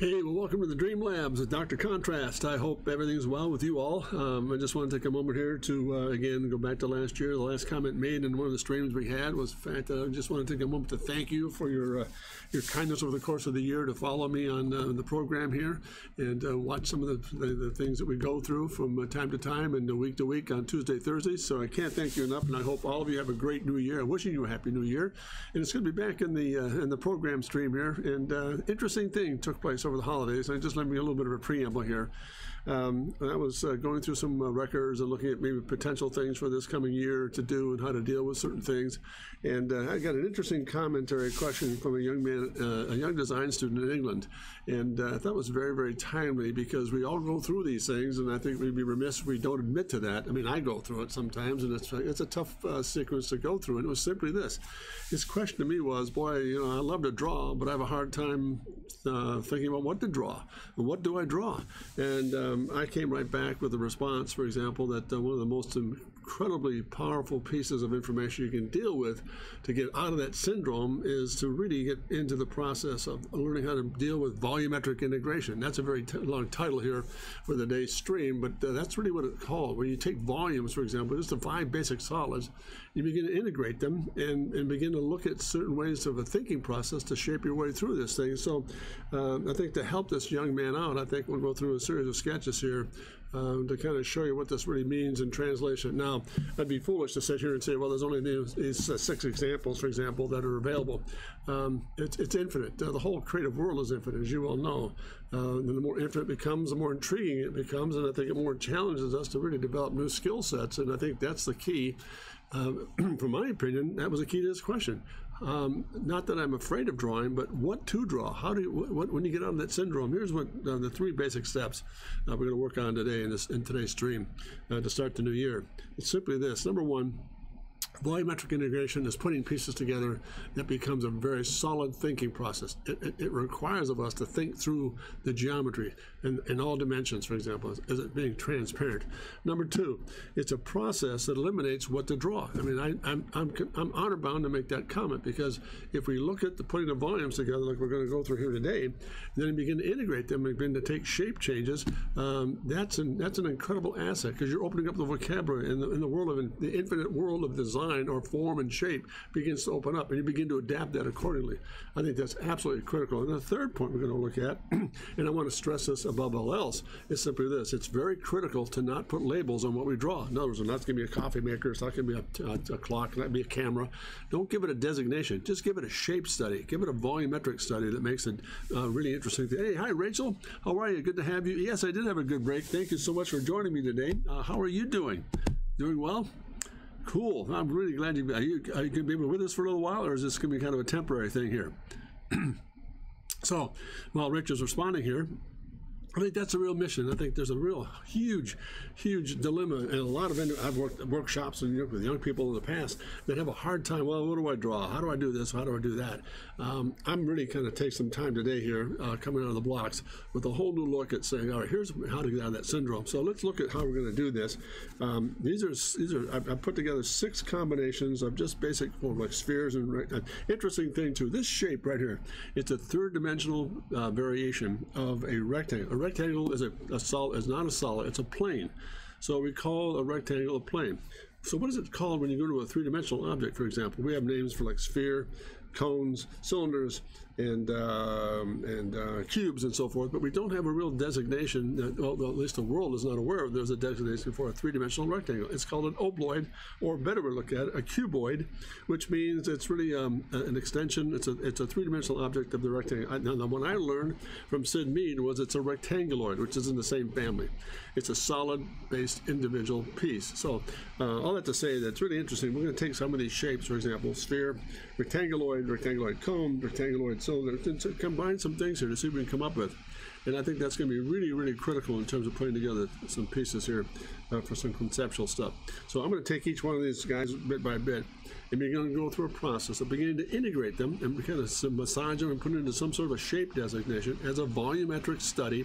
Hey, well, welcome to the Dream Labs with Dr. Contrast. I hope everything's well with you all. Um, I just want to take a moment here to, uh, again, go back to last year. The last comment made in one of the streams we had was the fact that I just want to take a moment to thank you for your uh, your kindness over the course of the year to follow me on uh, the program here and uh, watch some of the, the, the, things that we go through from uh, time to time and week to week on Tuesday, Thursdays. So I can't thank you enough, and I hope all of you have a great new year. I'm wishing you a happy new year. And it's going to be back in the in the program stream here. And interesting thing took place over the holidays. and just let me a little bit of a preamble here. Um, I was uh, going through some uh, records and looking at maybe potential things for this coming year to do and how to deal with certain things. And uh, I got an interesting commentary question from a young man, uh, a young design student in England. And uh, I thought was very, very timely because we all go through these things. And I think we'd be remiss if we don't admit to that. I mean, I go through it sometimes, and it's, it's a tough uh, sequence to go through. And it was simply this. His question to me was, boy, you know, I love to draw, but I have a hard time thinking about what to draw. What do I draw? And um, I came right back with a response, for example, that uh, one of the most incredibly powerful pieces of information you can deal with to get out of that syndrome is to really get into the process of learning how to deal with volumetric integration. That's a very long title here for the day's stream, but uh, that's really what it's called. When you take volumes, for example, just the five basic solids, you begin to integrate them and, and begin to look at certain ways of a thinking process to shape your way through this thing. So uh, I think to help this young man out, I think we'll go through a series of sketches here um, to kind of show you what this really means in translation. Now, I'd be foolish to sit here and say, well, there's only these, uh, six examples, for example, that are available. Um, it's, it's, infinite. Uh, the whole creative world is infinite, as you all know. Uh, and the more infinite it becomes, the more intriguing it becomes, and I think it more challenges us to really develop new skill sets. And I think that's the key. Uh, from my opinion, that was the key to this question. Um, not that I'm afraid of drawing, but what to draw? How do you, what, when you get out of that syndrome? Here's what uh, the three basic steps uh, we're going to work on today in this in today's stream uh, to start the new year. It's simply this: number one, Volumetric integration is putting pieces together that becomes a very solid thinking process. It, it, it requires of us to think through the geometry in, in all dimensions, for example, as, as, it being transparent. Number two, it's a process that eliminates what to draw. I mean, I, am I'm, I'm, I'm honor bound to make that comment because if we look at the putting the volumes together like we're going to go through here today, then begin to integrate them and begin to take shape changes, um, that's, an, that's an incredible asset because you're opening up the vocabulary in the, in the world of the infinite world of design design or form and shape begins to open up and you begin to adapt that accordingly. I think that's absolutely critical. And the third point we're going to look at, and I want to stress this above all else, is simply this. It's very critical to not put labels on what we draw. In other words, it's not going to be a coffee maker, it's not going to be a, a, a clock, it's not going to be a camera. Don't give it a designation. Just give it a shape study. Give it a volumetric study that makes it uh, really interesting. Hey, hi, Rachel. How are you? Good to have you. Yes, I did have a good break. Thank you so much for joining me today. Uh, how are you doing? Doing well? Cool. I'm really glad you are you, you going to be with us for a little while, or is this going to be kind of a temporary thing here? so, while Rich is responding here, I think that's a real mission. I think there's a real huge, huge dilemma, and a lot of I've worked workshops and with young people in the past that have a hard time. Well, what do I draw? How do I do this? How do I do that? Um, I'm really kind of take some time today here, uh, coming out of the blocks with a whole new look at saying, all right, here's how to get out of that syndrome. So let's look at how we're going to do this. Um, these are these are I've, I've, put together six combinations of just basic well, like spheres and uh, interesting thing too. This shape right here, it's a third dimensional uh, variation of a rectangle rectangle is a, a solid is not a solid, it's a plane. So we call a rectangle a plane. So what is it called when you go to a three-dimensional object, for example? We have names for like sphere, cones, cylinders, and um, and uh, cubes and so forth, but we don't have a real designation. That, well, at least the world is not aware of. There's a designation for a three-dimensional rectangle. It's called an obloid, or better we look at it, a cuboid, which means it's really um, an extension. It's a it's a three-dimensional object of the rectangle. Now, the one I learned from Syd Mead was it's a rectanguloid, which is in the same family. It's a solid-based individual piece. So uh, all that to say that it's really interesting. We're going to take some of these shapes, for example, sphere, rectanguloid, rectanguloid cone, rectanguloid cylinder, to combine some things here to see what we can come up with. And I think that's going to be really, really critical in terms of putting together some pieces here uh, for some conceptual stuff. So I'm going to take each one of these guys bit by bit and we're going to go through a process of beginning to integrate them and kind of massage them and put it into some sort of a shape designation as a volumetric study,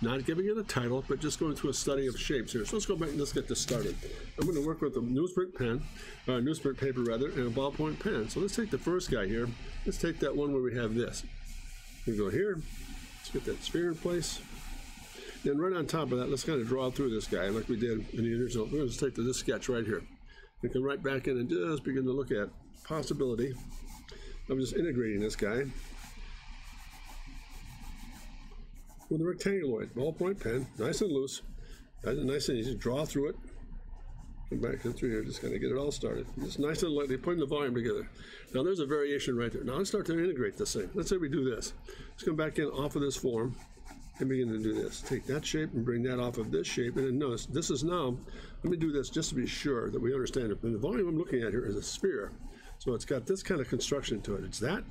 not giving it a title, but just going through a study of shapes here. So let's go back and let's get this started. I'm going to work with a newsprint pen, uh, newsprint paper rather, and a ballpoint pen. So let's take the first guy here. Let's take that one where we have this. We go here, Let's get that sphere in place. And right on top of that, let's kind of draw through this guy like we did in the original. We're going to take this sketch right here. We can right back in and just begin to look at possibility of just integrating this guy with a rectanguloid ballpoint pen, nice and loose, nice and easy. Draw through it. Come back in through here, just kind of get it all started. Just nice and lightly putting the volume together. Now there's a variation right there. Now let's start to integrate this thing. Let's say we do this. Let's come back in off of this form and begin to do this. Take that shape and bring that off of this shape. And then notice, this is now, let me do this just to be sure that we understand it. And the volume I'm looking at here is a sphere. So it's got this kind of construction to it. It's that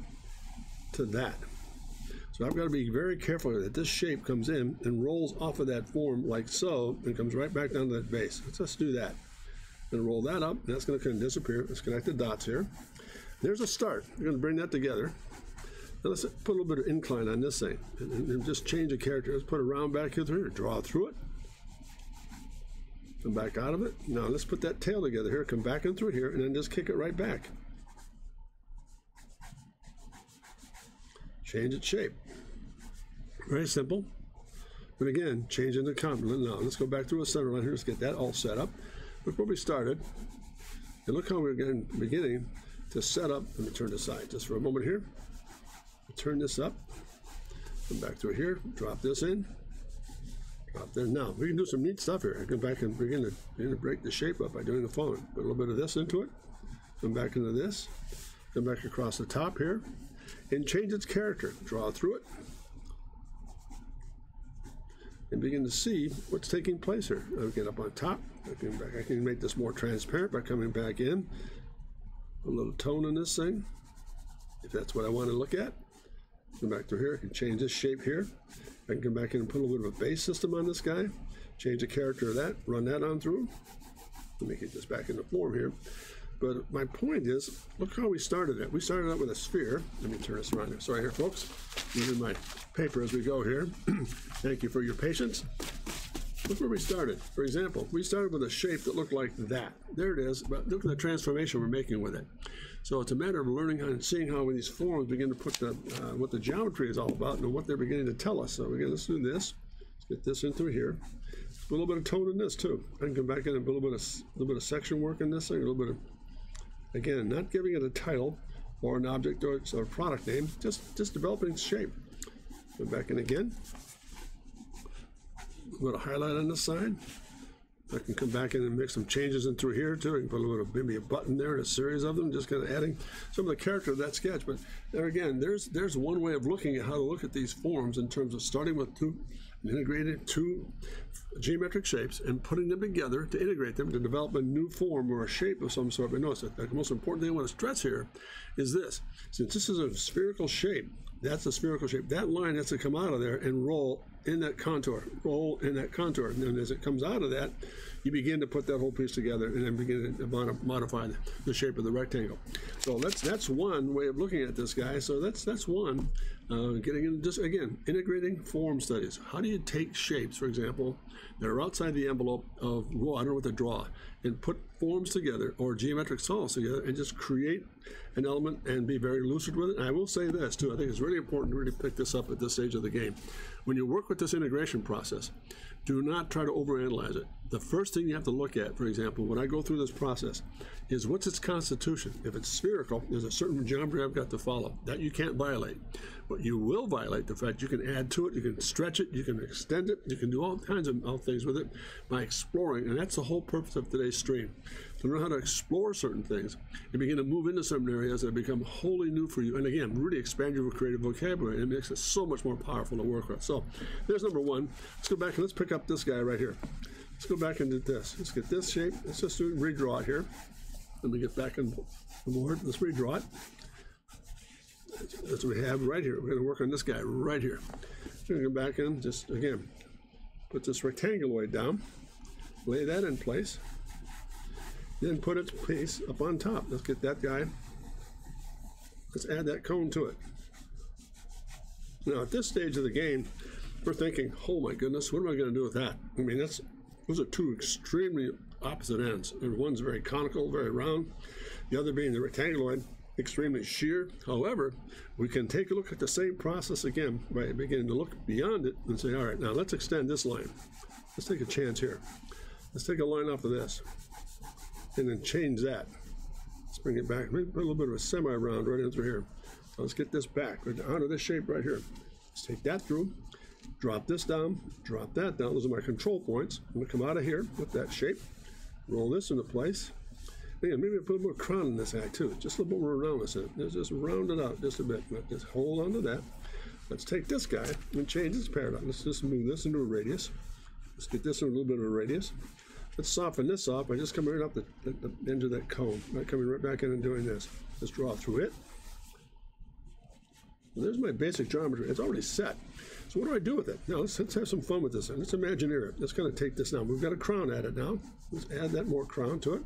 to that. So I've got to be very careful that this shape comes in and rolls off of that form like so and comes right back down to that base. Let's just do that. To roll that up. That's going to kind of disappear. Let's connect the dots here. There's a start. We're going to bring that together. Now let's put a little bit of incline on this thing and, and just change the character. Let's put a round back here, through, draw through it. Come back out of it. Now let's put that tail together here. Come back in through here and then just kick it right back. change its shape. Very simple. But again, changing the complement. Now, let's go back through a center line here. Let's get that all set up. Look where we started. And look how we're getting, beginning to set up. Let me turn this side just for a moment here. Turn this up. Come back through here. Drop this in. Drop there. Now, we can do some neat stuff here. I come back and begin to, begin to break the shape up by doing the following. Put a little bit of this into it. Come back into this. Come back across the top here and change its character. Draw through it and begin to see what's taking place here. I'll get up on top. I can, back, I can make this more transparent by coming back in. A little tone in this thing, if that's what I want to look at. Come back to here. I can change this shape here. I can come back in and put a little bit of a base system on this guy. Change the character of that. Run that on through. Let me get this back into form here. But my point is, look how we started it. We started out with a sphere. Let me turn this around here. Sorry here, folks. Using my paper as we go here. Thank you for your patience. Look where we started. For example, we started with a shape that looked like that. There it is, but look at the transformation we're making with it. So it's a matter of learning how and seeing how these forms begin to put the, uh, what the geometry is all about and what they're beginning to tell us. So again, let's do this. Let's get this into here. A little bit of tone in this too. I can come back in and a little bit of, a little bit of section work in this thing, a little bit of Again, not giving it a title or an object or, a product name, just, just developing shape. Go back in again. A highlight on the side. I can come back in and make some changes in through here too. I can put a little, maybe a button there and a series of them, just kind of adding some of the character of that sketch. But there again, there's there's one way of looking at how to look at these forms in terms of starting with two integrated two geometric shapes and putting them together to integrate them to develop a new form or a shape of some sort. But notice that the most important thing I want to stress here is this. Since this is a spherical shape, that's a spherical shape. That line has to come out of there and roll in that contour, roll in that contour. And then as it comes out of that, you begin to put that whole piece together and then begin to modify the shape of the rectangle. So that's that's one way of looking at this guy. So that's that's one. Uh, getting into just again integrating form studies. How do you take shapes, for example, that are outside the envelope of well, I don't know what to draw, and put forms together or geometric solids together and just create an element and be very lucid with it. And I will say this too. I think it's really important to really pick this up at this stage of the game. When you work with this integration process, do not try to overanalyze it. The first thing you have to look at, for example, when I go through this process, is what's its constitution. If it's spherical, there's a certain geometry I've got to follow. That you can't violate. But you will violate the fact you can add to it, you can stretch it, you can extend it, you can do all kinds of, things with it by exploring. And that's the whole purpose of today's stream to learn how to explore certain things and begin to move into certain areas that become wholly new for you. And again, really expand your creative vocabulary. It makes it so much more powerful to work with. So there's number one. Let's go back and let's pick up this guy right here. Let's go back into this. Let's get this shape. Let's just do redraw it here. Let me get back in the board. Let's redraw it. That's what we have right here. We're going to work on this guy right here. We're going to go back in, just again, put this rectanguloid down, lay that in place, then put its piece up on top. Let's get that guy. Let's add that cone to it. Now, at this stage of the game, we're thinking, oh my goodness, what am I going to do with that? I mean, that's those are two extremely opposite ends. One's very conical, very round, the other being the rectanguloid, extremely sheer. However, we can take a look at the same process again by beginning to look beyond it and say, all right, now let's extend this line. Let's take a chance here. Let's take a line off of this and then change that. Let's bring it back, maybe put a little bit of a semi-round right in through here. let's get this back right onto this shape right here. Let's take that through, drop this down, drop that down. Those are my control points. I'm gonna come out of here with that shape, roll this into place. Again, maybe put a little more crown in this guy too. Just a little bit more roundness in it. Just round it out just a bit. Just hold on to that. Let's take this guy and change its paradigm. Let's just move this into a radius. Let's get this in a little bit of a radius. Let's soften this off by just coming right up the, the, the end of that cone. Right, coming right back in and doing this. Let's draw through it. there's my basic geometry. It's already set. So what do I do with it? Now let's, let's have some fun with this. Let's imagineer it. Let's kind of take this now. We've got a crown at it now. Let's add that more crown to it.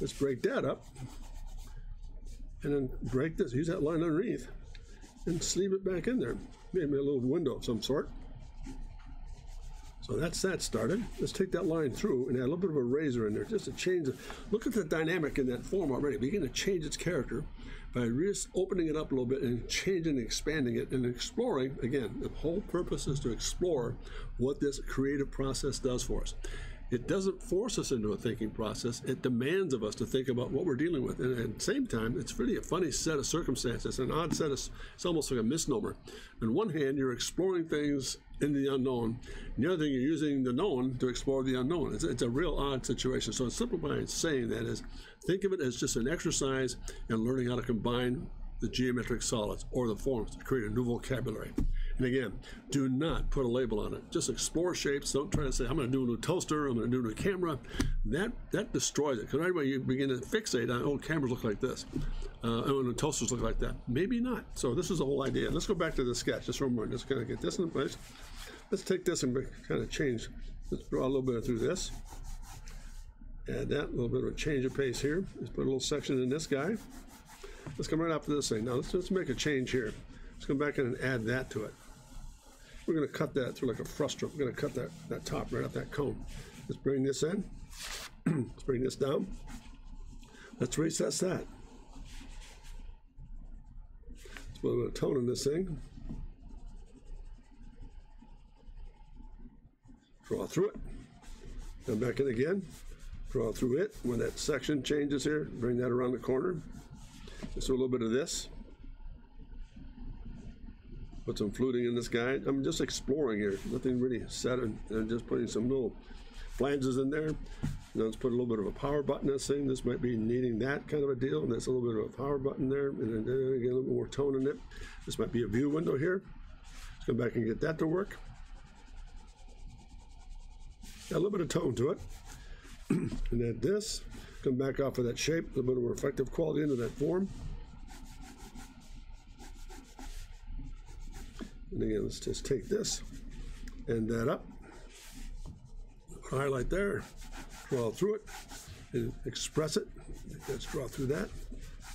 Let's break that up. And then break this, use that line underneath, and sleeve it back in there. Maybe a little window of some sort. So that's that started. Let's take that line through and add a little bit of a razor in there just to change it. Look at the dynamic in that form already. Begin to change its character by just opening it up a little bit and changing and expanding it and exploring. Again, the whole purpose is to explore what this creative process does for us. It doesn't force us into a thinking process. It demands of us to think about what we're dealing with. And at the same time, it's really a funny set of circumstances, an odd set of, it's almost like a misnomer. On one hand, you're exploring things in the unknown. And the other thing, you're using the known to explore the unknown. It's, it's a real odd situation. So, simplifying saying that is think of it as just an exercise in learning how to combine the geometric solids or the forms to create a new vocabulary. And again, do not put a label on it. Just explore shapes. Don't try to say, I'm going to do a new toaster, I'm going to do a new camera. That that destroys it. Because right you begin to fixate on, oh, cameras look like this. Uh, and the toasters look like that. Maybe not. So this is the whole idea. Let's go back to the sketch just a moment. Just kind of get this in place. Let's take this and kind of change. Let's draw a little bit through this. Add that, a little bit of a change of pace here. Let's put a little section in this guy. Let's come right after this thing. Now let's, let's make a change here. Let's come back in and add that to it. We're going to cut that through like a frustum. We're going to cut that, that top right off that cone. Let's bring this in. Let's bring this down. Let's recess that. Let's put a little tone in this thing. Draw through it. Come back in again. Draw through it. When that section changes here, bring that around the corner. Just a little bit of this. Put some fluting in this guy. I'm just exploring here. Nothing really set and, and uh, just putting some little flanges in there. Now let's put a little bit of a power button in this thing. This might be needing that kind of a deal. And there's a little bit of a power button there. And then again, a little more tone in it. This might be a view window here. Let's come back and get that to work. Got a little bit of tone to it. and then this, come back off of that shape, a little bit more reflective quality into that form. And again, let's just take this, and that up, highlight there, draw through it, and express it. Let's draw through that.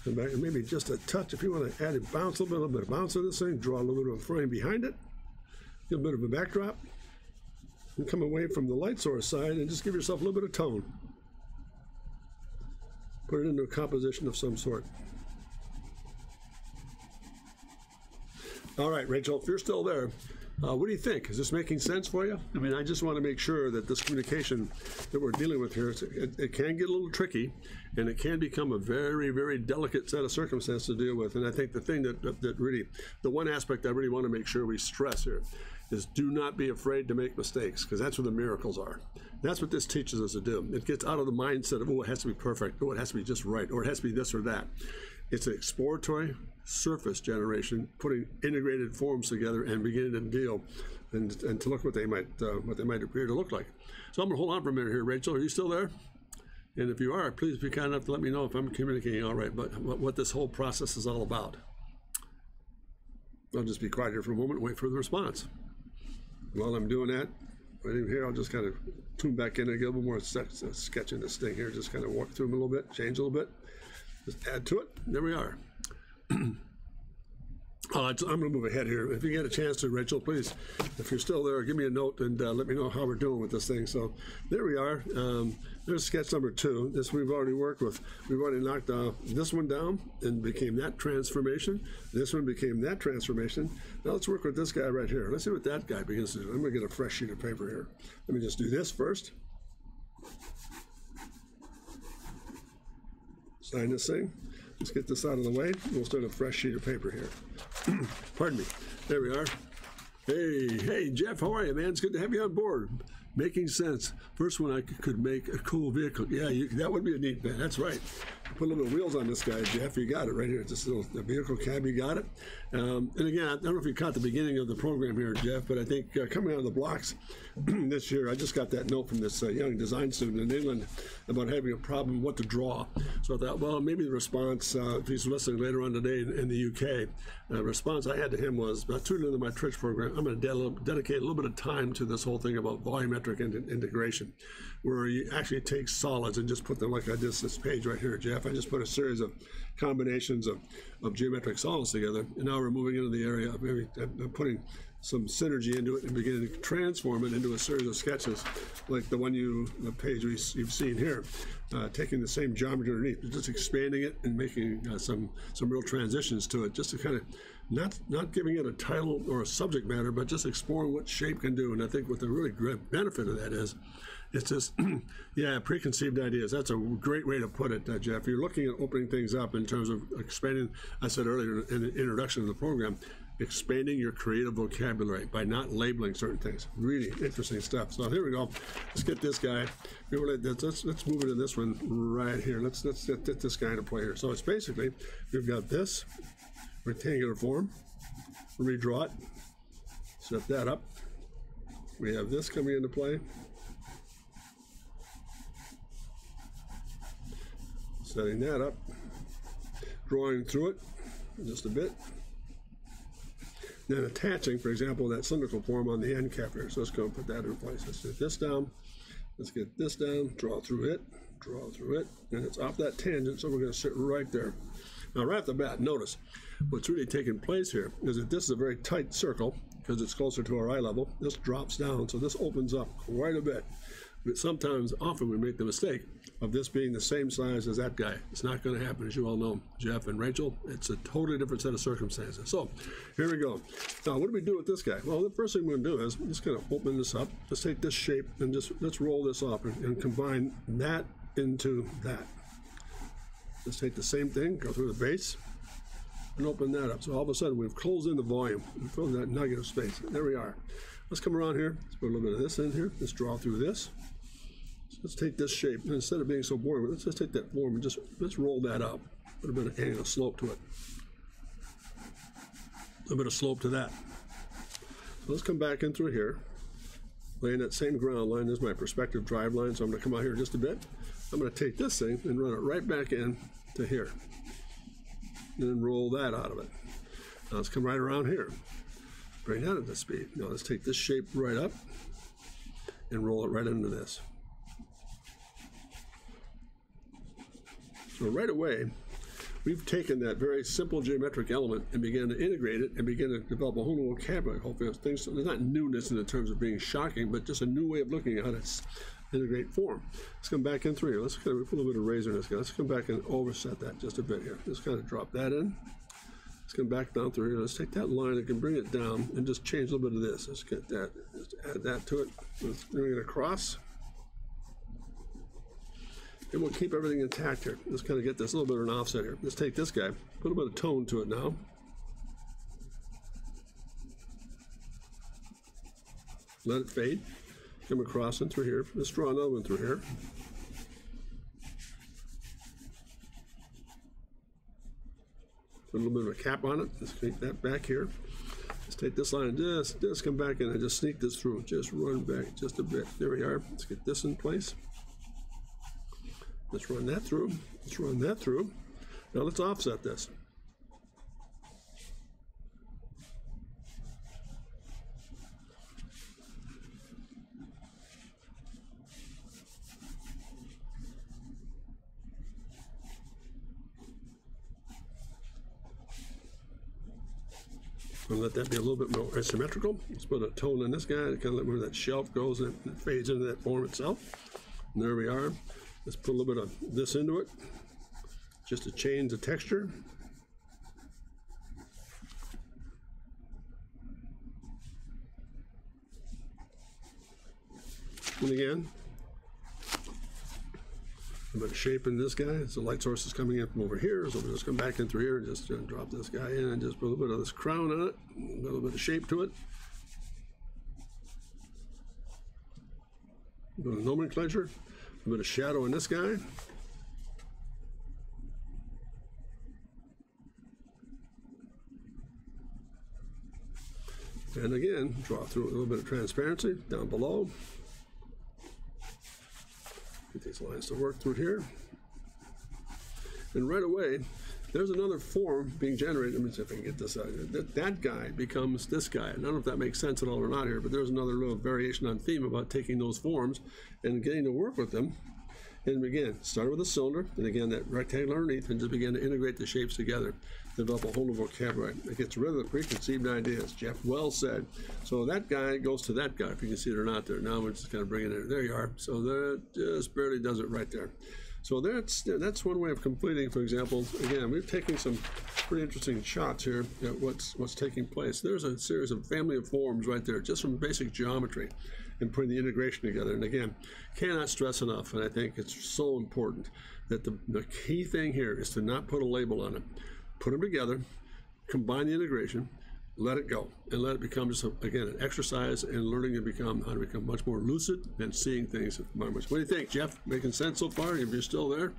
Come back and maybe just a touch. If you want to add a bounce, a little bit, little of bounce on this thing, draw a little bit of a frame behind it, a bit of a backdrop, and come away from the light source side and just give yourself a little bit of tone. Put it into a composition of some sort. All right, Rachel, if you're still there, uh, what do you think? Is this making sense for you? I mean, I just want to make sure that this communication that we're dealing with here, it, it, can get a little tricky, and it can become a very, very delicate set of circumstances to deal with. And I think the thing that, that, that really, the one aspect I really want to make sure we stress here is do not be afraid to make mistakes, because that's where the miracles are. That's what this teaches us to do. It gets out of the mindset of, oh, it has to be perfect, oh, it has to be just right, or it has to be this or that. It's an exploratory surface generation, putting integrated forms together and beginning to deal and, and to look what they might uh, what they might appear to look like. So I'm gonna hold on for a minute here, Rachel. Are you still there? And if you are, please be kind enough to let me know if I'm communicating all right, but what, this whole process is all about. I'll just be quiet here for a moment and wait for the response. While I'm doing that, right in here, I'll just kind of tune back in and get a little more sketching this thing here, just kind of walk through them a little bit, change a little bit, just add to it. There we are. Uh, I'm going to move ahead here. If you get a chance to, Rachel, please, if you're still there, give me a note and uh, let me know how we're doing with this thing. So there we are. Um, there's sketch number two. This we've already worked with. We've already knocked uh, this one down and became that transformation. This one became that transformation. Now let's work with this guy right here. Let's see what that guy begins to do. I'm going to get a fresh sheet of paper here. Let me just do this first. Sign this thing. Let's get this out of the way. We'll start a fresh sheet of paper here. Pardon me. There we are. Hey, hey, Jeff, how are you, man? It's good to have you on board. Making sense. First one I could make a cool vehicle. Yeah, you, that would be a neat man. That's right. Put a little wheels on this guy, Jeff. You got it right here. This little vehicle cab. You got it. Um, and again, I don't know if you caught the beginning of the program here, Jeff, but I think uh, coming out of the blocks this year, I just got that note from this uh, young design student in England about having a problem what to draw. So I thought, well, maybe the response, uh, if he's listening later on today in, in the UK, the response I had to him was, about tuning into my Twitch program, I'm going to de- dedicate a little bit of time to this whole thing about volumetric in- integration, where you actually take solids and just put them like I did this page right here, Jeff. I just put a series of combinations of, of geometric solids together, and now we're moving into the area of maybe uh, putting some synergy into it and beginning to transform it into a series of sketches like the one you the page we, you've seen here uh, taking the same geometry underneath just expanding it and making uh, some some real transitions to it just to kind of not not giving it a title or a subject matter but just exploring what shape can do and i think what the really great benefit of that is it's just yeah preconceived ideas that's a great way to put it uh, jeff you're looking at opening things up in terms of expanding i said earlier in the introduction of the program expanding your creative vocabulary by not labeling certain things. Really interesting stuff. So here we go. Let's get this guy. Let's, let's move into this one right here. Let's let's get, get this guy into play here. So it's basically we've got this rectangular form. Redraw it. Set that up. We have this coming into play. Setting that up. Drawing through it just a bit then attaching, for example, that cylindrical form on the end cap here. So let's go and put that in place. Let's get this down. Let's get this down, draw through it, draw through it, and it's off that tangent, so we're going to sit right there. Now, right off the bat, notice what's really taking place here is that this is a very tight circle because it's closer to our eye level. This drops down, so this opens up quite a bit. But sometimes, often, we make the mistake of this being the same size as that guy. It's not going to happen, as you all know, Jeff and Rachel. It's a totally different set of circumstances. So here we go. Now, what do we do with this guy? Well, the first thing we're going to do is just kind of open this up. Let's take this shape and just let's roll this up and, and combine that into that. Let's take the same thing, go through the base, and open that up. So all of a sudden, we've closed in the volume. We've filled that negative space. There we are. Let's come around here. Let's put a little bit of this in here. Let's draw through this let's take this shape, and instead of being so boring, let's just take that form and just, let's roll that up. A little bit of angle slope to it. A bit of slope to that. So let's come back in through here, laying that same ground line. There's my perspective drive line, so I'm gonna come out here just a bit. I'm gonna take this thing and run it right back in to here. And then roll that out of it. Now let's come right around here. Bring that into speed. Now let's take this shape right up and roll it right into this. So right away, we've taken that very simple geometric element and began to integrate it and begin to develop a whole new vocabulary. Hopefully, things there's not newness in the terms of being shocking, but just a new way of looking at it integrate form. Let's come back in three. Let's kind of put a little bit of razor in this guy. Let's come back and overset that just a bit here. Just kind of drop that in. Let's come back down through here. Let's take that line and can bring it down and just change a little bit of this. Let's get that, Let's add that to it. Let's bring it across and we'll keep everything intact here. Let's kind of get this a little bit of an offset here. Let's take this guy, put a bit of tone to it now. Let it fade. Come across and through here. Let's draw another one through here. Put a little bit of a cap on it. Let's take that back here. Let's take this line and just, just come back in and just sneak this through. Just run back just a bit. There we are. Let's get this in place. Let's run that through. Let's run that through. Now let's offset this. And let that be a little bit more asymmetrical. Let's put a tone in this guy to kind of let where that shelf goes and it fades into that form itself. And there we are. Let's put a little bit of this into it, just to change the texture. And again, a bit of shape in this guy. So light source is coming in from over here. So we'll just come back in through here and just uh, drop this guy in and just put a little bit of this crown on it, a little bit of shape to it. Bit of nomenclature, a bit of shadow in this guy. And again, draw through a little bit of transparency down below. Get these lines to work through here. And right away, there's another form being generated. Let me see if I can get this out. That, that guy becomes this guy. I don't know if that makes sense at all or not here, but there's another little variation on theme about taking those forms and getting to work with them. And again, start with a cylinder, and again, that rectangle underneath, and just begin to integrate the shapes together. Develop a whole new vocabulary. It gets rid of the preconceived ideas. Jeff well said. So that guy goes to that guy, if you can see it or not there. Now we're just kind of bringing it. There you are. So that just barely does it right there. So that's that's one way of completing. For example, again, we're taking some pretty interesting shots here at what's what's taking place. There's a series of family of forms right there, just from basic geometry, and putting the integration together. And again, cannot stress enough, and I think it's so important that the, the key thing here is to not put a label on it. Put them together, combine the integration, let it go and let it become just a, again an exercise and learning to become how to become much more lucid and seeing things much. What do you think, Jeff? Making sense so far? If you're still there,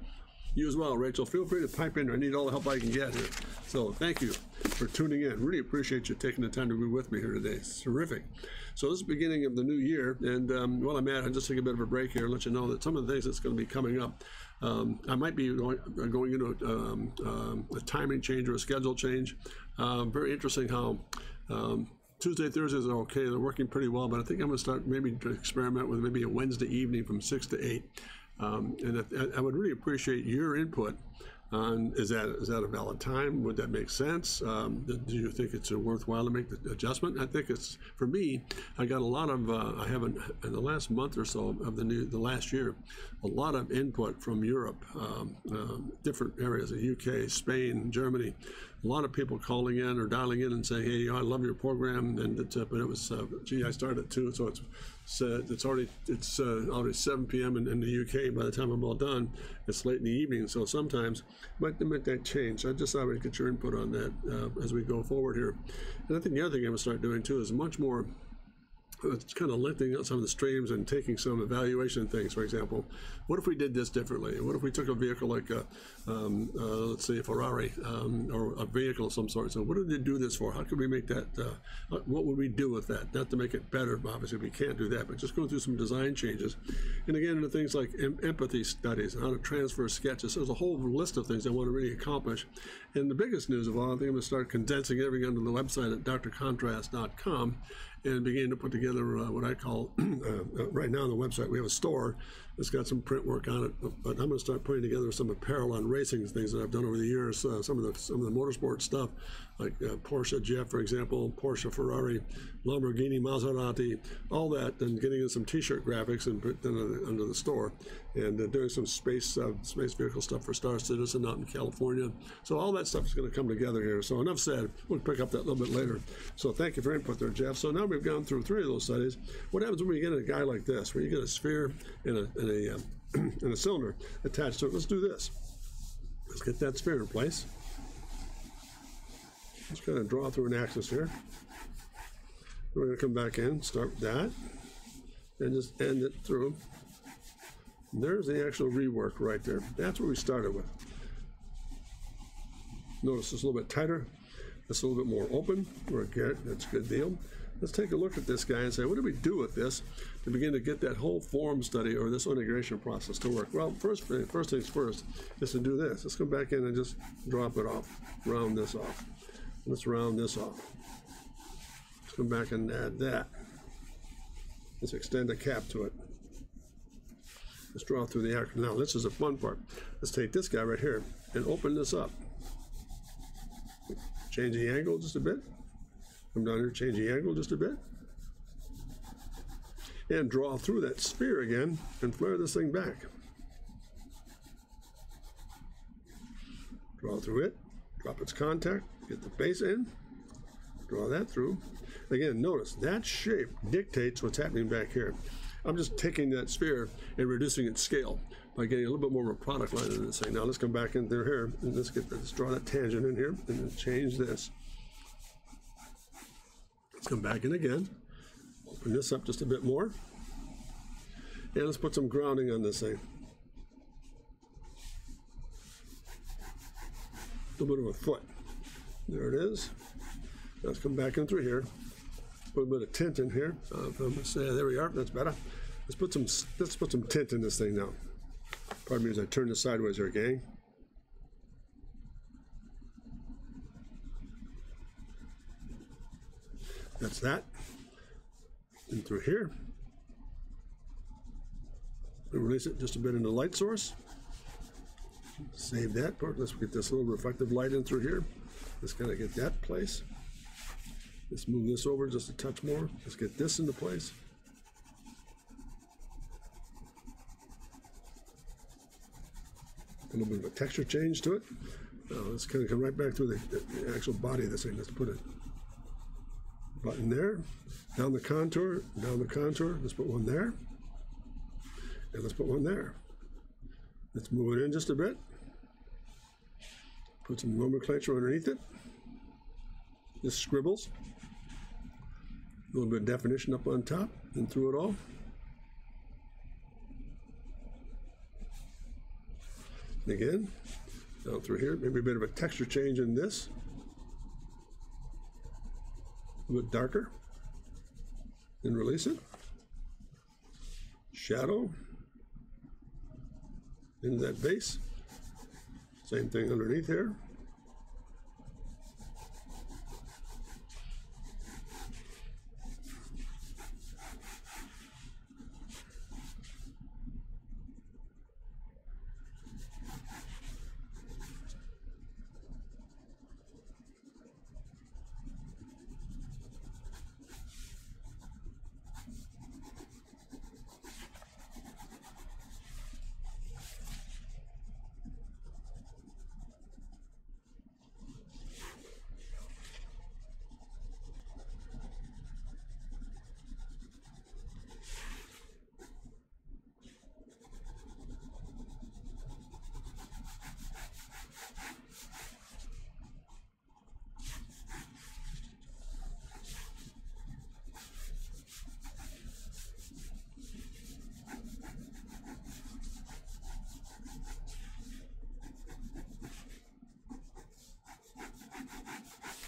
you as well, Rachel. Feel free to pipe in. I need all the help I can get here. So thank you for tuning in. Really appreciate you taking the time to be with me here today. It's terrific. So this is the beginning of the new year, and um, while I'm at, it, I'll just take a bit of a break here and let you know that some of the things that's going to be coming up. Um, I might be going, going into a, um, um, a, timing change or a schedule change. Um, very interesting how um, Tuesday, Thursdays are okay. They're working pretty well, but I think I'm going to start maybe to experiment with maybe a Wednesday evening from 6 to 8. Um, and I would really appreciate your input on is that is that a valid time? Would that make sense? Um, do you think it's worthwhile to make the adjustment? I think it's for me. I got a lot of uh, I haven't in the last month or so of the new the last year, a lot of input from Europe, um, uh, different areas, the UK, Spain, Germany, a lot of people calling in or dialing in and saying, "Hey, I love your program," and uh, but it was, uh, gee, I started too, so it's uh, it's already it's uh, already 7 p.m. In, in, the UK. By the time I'm all done, it's late in the evening. So sometimes might make that change. I just thought I'd get your input on that uh, as we go forward here. And I think the other thing I'm gonna start doing too is much more it's kind of lifting out some of the streams and taking some evaluation things. For example, what if we did this differently? What if we took a vehicle like a, um, uh, let's say a Ferrari um, or a vehicle of some sort? So what did they do this for? How could we make that? Uh, what would we do with that? Not to make it better, obviously we can't do that, but just go through some design changes. And again, into things like em empathy studies and how to transfer sketches. There's a whole list of things I want to really accomplish. And the biggest news of all, I think I'm going to start condensing everything onto the website at drcontrast.com and began to put together uh, what I call, uh, uh, right now on the website, we have a store it's got some print work on it, but I'm going to start putting together some apparel on racing things that I've done over the years. Uh, some of the some of the motorsport stuff, like uh, Porsche Jeff, for example, Porsche Ferrari, Lamborghini Maserati, all that, and getting in some T-shirt graphics and put them under, the store, and uh, doing some space uh, space vehicle stuff for Star Citizen out in California. So all that stuff is going to come together here. So enough said. We'll pick up that a little bit later. So thank you for input there, Jeff. So now we've gone through three of those studies. What happens when we get a guy like this, where you get a sphere and a, and a, um, and a cylinder attached to it. Let's do this. Let's get that sphere in place. Just kind of draw through an axis here. We're going to come back in, start with that, and just end it through. And there's the actual rework right there. That's what we started with. Notice it's a little bit tighter. It's a little bit more open. We're good. That's a good deal. Let's take a look at this guy and say, what do we do with this to begin to get that whole form study or this integration process to work? Well, first, first things first is to do this. Let's go back in and just drop it off, round this off. Let's round this off. Let's come back and add that. Let's extend a cap to it. Let's draw through the action. Now, this is the fun part. Let's take this guy right here and open this up. Change the angle just a bit Come down here, change the angle just a bit. And draw through that sphere again and flare this thing back. Draw through it, drop its contact, get the base in, draw that through. Again, notice that shape dictates what's happening back here. I'm just taking that sphere and reducing its scale by getting a little bit more of a product line in this thing. Now let's come back in through here and let's get let's draw that tangent in here and then change this. Let's come back in again. Open this up just a bit more. And let's put some grounding on this thing. A little bit of a foot. There it is. Let's come back in through here. Put a bit of tint in here. Uh, say, there we are. That's better. Let's put some let's put some tint in this thing now. Pardon me as I turn this sideways here, gang. That's that. And through here. Release it just a bit in the light source. Save that part. Let's get this little reflective light in through here. Let's kind of get that place. Let's move this over just a touch more. Let's get this into place. A little bit of a texture change to it. Let's kind of come right back to the, the actual body of this thing. Let's put a button there, down the contour, down the contour. Let's put one there, and let's put one there. Let's move it in just a bit. Put some nomenclature underneath it. Just scribbles. A little bit of definition up on top and through it all. Again, down through here, maybe a bit of a texture change in this. A bit darker. Then release it. Shadow into that base. Same thing underneath here.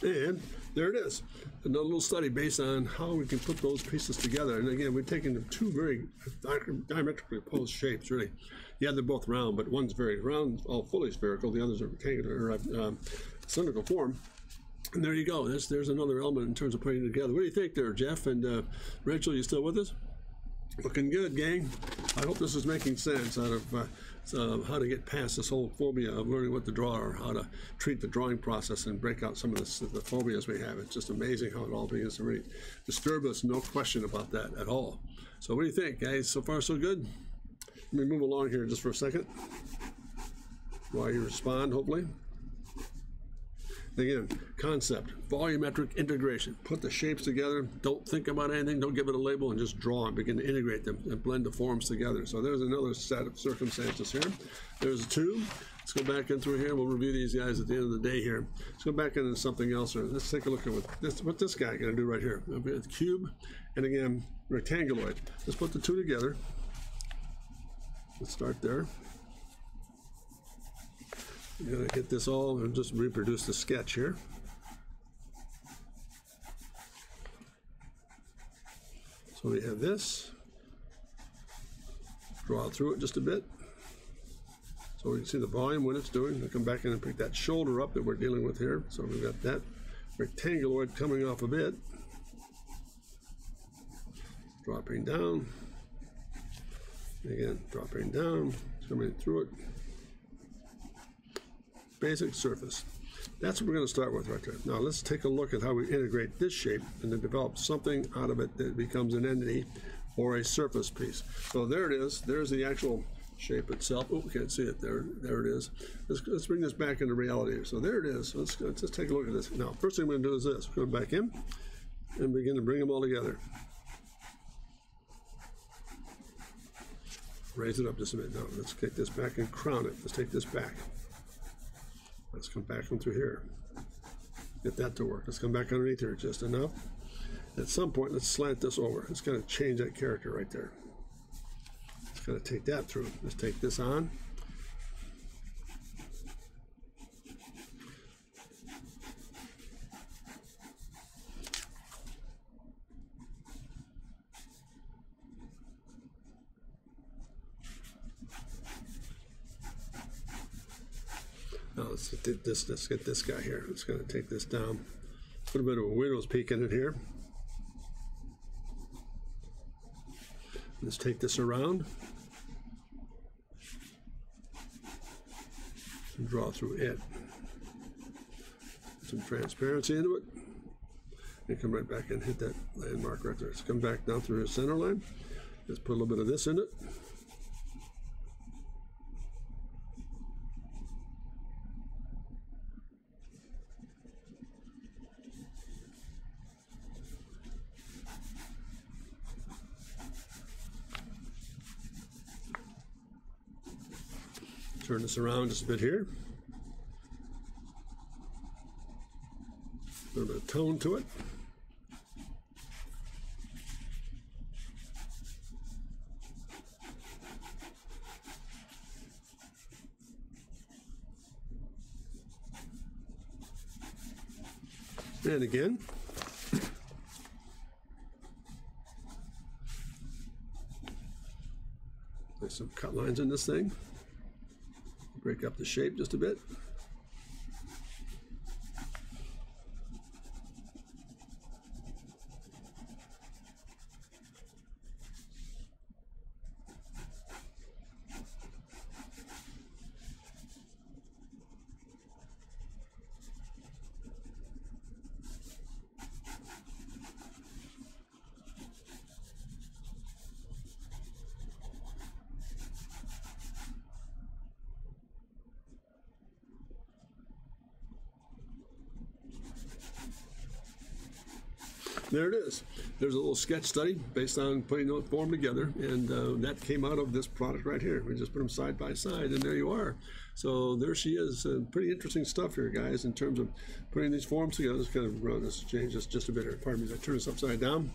And there it is. Another little study based on how we can put those pieces together. And again, we're taking two very diametrically opposed shapes, really. Yeah, they're both round, but one's very round, all fully spherical. The others are rectangular, or uh, cylindrical form. And there you go. There's, there's another element in terms of putting it together. What do you think there, Jeff? And uh, Rachel, you still with us? Looking good, gang. I hope this is making sense out of uh, uh, how to get past this whole phobia of learning what to draw or how to treat the drawing process and break out some of this, the phobias we have. It's just amazing how it all begins to really disturb us. No question about that at all. So, what do you think, guys? So far, so good. Let me move along here just for a second while you respond, hopefully. Again, concept, volumetric integration. Put the shapes together. Don't think about anything. Don't give it a label and just draw and begin to integrate them and blend the forms together. So there's another set of circumstances here. There's a tube. Let's go back in through here. We'll review these guys at the end of the day here. Let's go back into something else. Here. Let's take a look at what this, what this guy going to do right here. Cube, and again, rectanguloid. Let's put the two together. Let's start there. I'm going to get this all and just reproduce the sketch here. So we have this. Draw through it just a bit. So we can see the volume when it's doing. I'll come back in and pick that shoulder up that we're dealing with here. So we've got that rectanguloid coming off a bit. Dropping down. Again, dropping down, coming through it basic surface. That's what we're going to start with right there. Now let's take a look at how we integrate this shape and then develop something out of it that becomes an entity or a surface piece. So there it is. There's the actual shape itself. Oh, we can't see it. There, there it is. Let's, let's bring this back into reality. So there it is. Let's, let's just take a look at this. Now, first thing we're going to do is this. Going back in and begin to bring them all together. Raise it up just a bit. Now, let's take this back and crown it. Let's take this back. Let's come back from through here. Get that to work. Let's come back underneath here just enough. At some point, let's slant this over. It's going to change that character right there. It's going to take that through. Let's take this on. Now let's Let's get this guy here. It's going to take this down. Put a bit of a widow's peak in it here. Let's take this around and draw through it. Some transparency into it. And come right back and hit that landmark right there. Let's come back down through the center line. Let's put a little bit of this in it. Turn this around just a bit here. A little bit of tone to it. And again. There's some cut lines in this thing. Break up the shape just a bit. there it is. There's a little sketch study based on putting the form together, and uh, that came out of this product right here. We just put them side by side, and there you are. So there she is. Uh, pretty interesting stuff here, guys, in terms of putting these forms together. Let's kind of run this, change this just a bit here. Pardon me, I turn this upside down.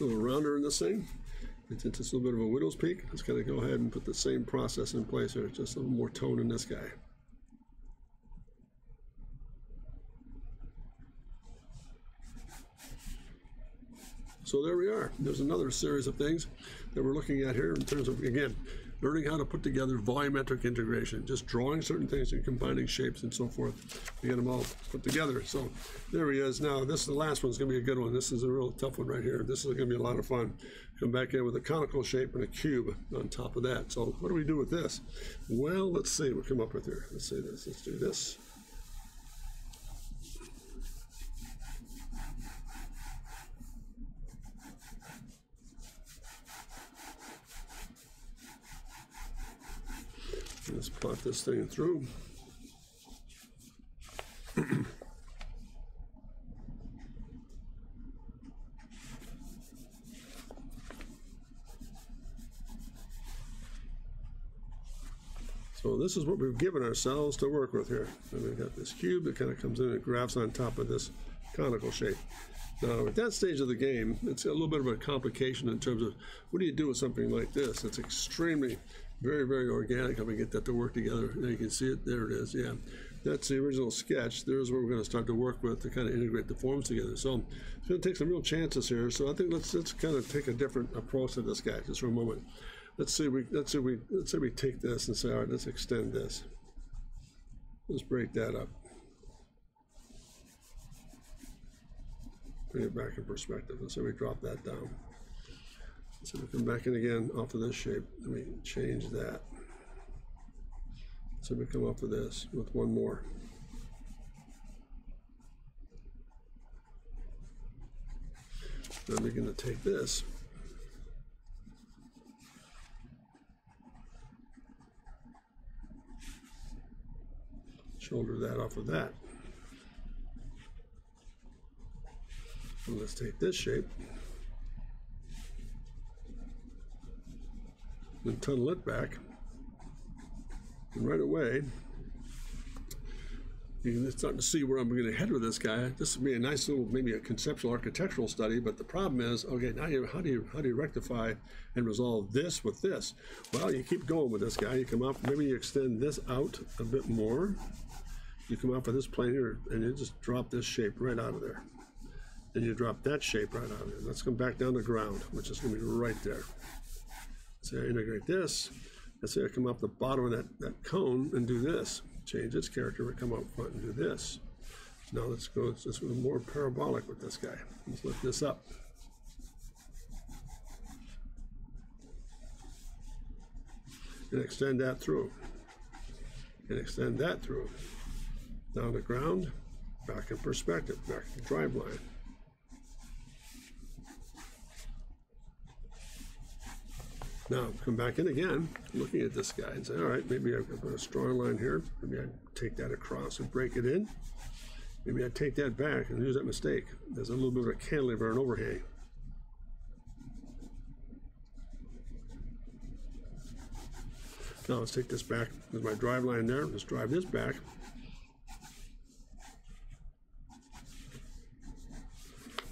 A little rounder in this thing. It's just a little bit of a widow's peak. Let's kind of go ahead and put the same process in place here. Just a little more tone in this guy. So there we are. There's another series of things that we're looking at here in terms of, again, learning how to put together volumetric integration, just drawing certain things and combining shapes and so forth to get them all put together. So there he is. Now, this is the last one's going to be a good one. This is a real tough one right here. This is going to be a lot of fun. Come back in with a conical shape and a cube on top of that. So what do we do with this? Well, let's see what we come up with here. Let's see this. Let's do this. Let's plot this thing through. So this is what we've given ourselves to work with here. And we've got this cube that kind of comes in and grafts on top of this conical shape. Now, at that stage of the game, it's a little bit of a complication in terms of what do you do with something like this? It's extremely, very, very organic if we get that to work together. Now you can see it, there it is, yeah. That's the original sketch. There's where we're going to start to work with to kind of integrate the forms together. So it's going to take some real chances here. So I think let's let's kind of take a different approach to this guy just for a moment. Let's say we let's say we let's say we take this and say, all right, let's extend this. Let's break that up. Bring it back in perspective. Let's say we drop that down. So we come back in again off of this shape. Let me change that. So we come up with this with one more. Then we're going to take this. Shoulder that off of that. And let's take this shape. And tunnel it back. And right away, you can start to see where I'm going to head with this guy. This would be a nice little, maybe a conceptual architectural study. But the problem is, okay, now you, how do you how do you rectify and resolve this with this? Well, you keep going with this guy. You come up, maybe you extend this out a bit more. You come off of this plane here, and you just drop this shape right out of there. And you drop that shape right out of there. Let's come back down to ground, which is going to be right there. So I integrate this. Let's say I come up the bottom of that, that cone and do this. Change its character, we come up front and do this. Now let's go let's just more parabolic with this guy. Let's lift this up. And extend that through. And extend that through. Down the ground, back in perspective, back to drive line. Now, come back in again, looking at this guy and say, all right, maybe I've got a strong line here. Maybe I take that across and break it in. Maybe I take that back and use that mistake. There's a little bit of a cantilever and overhang. Now let's take this back. There's my drive line there. Let's drive this back.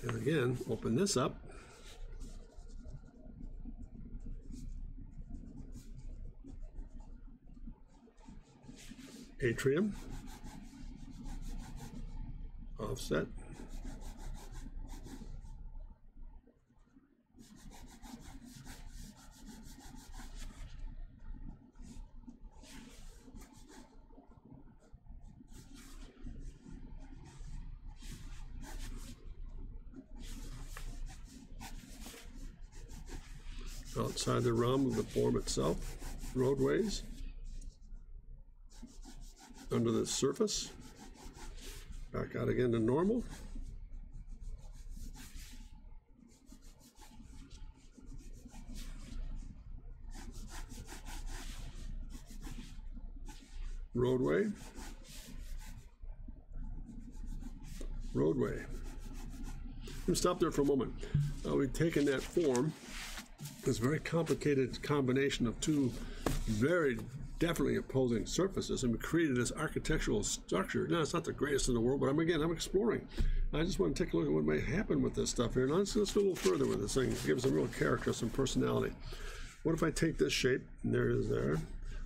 And again, open this up. Atrium, offset, outside the realm of the form itself, roadways, under the surface. Back out again to normal. Roadway. Roadway. Let me stop there for a moment. Uh, we've taken that form, this very complicated combination of two very definitely opposing surfaces and we created this architectural structure. Now, it's not the greatest in the world, but I'm again, I'm exploring. I just want to take a look at what might happen with this stuff here. Now, let's, let's go a little further with this thing. Give some real character, some personality. What if I take this shape, and there it is there.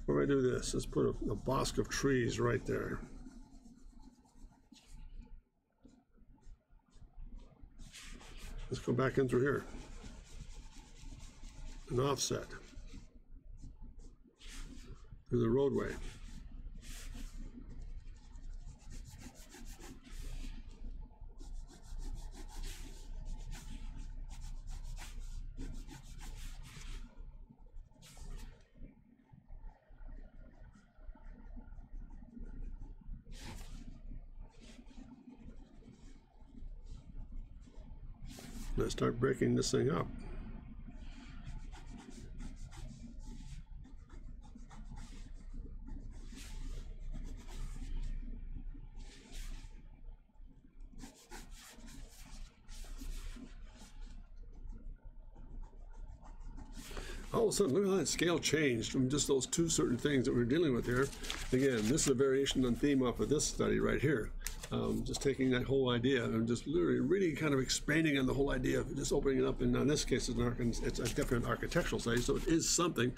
What if I do this? Let's put a, a bosque of trees right there. Let's go back in through here. An offset to the roadway. Let's start breaking this thing up. All of a sudden, look at how that scale changed from just those two certain things that we're dealing with here. Again, this is a variation on theme off of this study right here. Um, just taking that whole idea and just literally really kind of expanding on the whole idea of just opening it up. And in this case, it's, an it's a different architectural study, so it is something,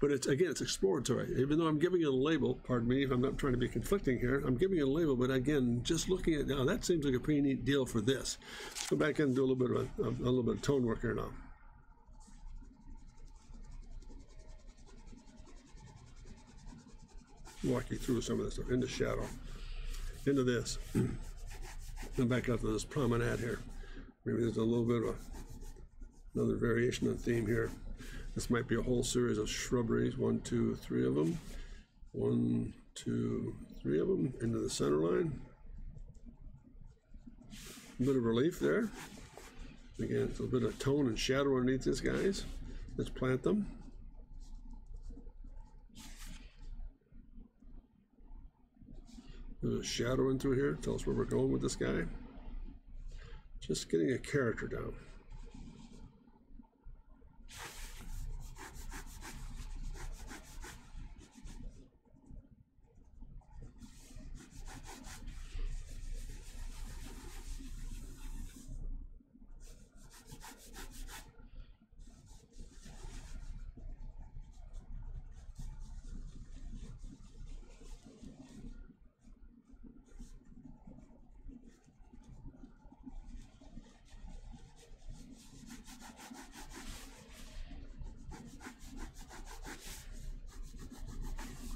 but it's again, it's exploratory. Even though I'm giving it a label, pardon me if I'm not trying to be conflicting here, I'm giving it a label, but again, just looking at now, that seems like a pretty neat deal for this. Let's go back in and do a little bit of a, a little bit of tone work here now. Walk you through some of this stuff into shadow, into this. Come back up to this promenade here. Maybe there's a little bit of another variation of theme here. This might be a whole series of shrubberies, one, two, three of them. One, two, three of them into the center line. A bit of relief there. Again, it's a little bit of tone and shadow underneath these guys. Let's plant them. There's a shadow in through here. Tell us where we're going with this guy. Just getting a character down.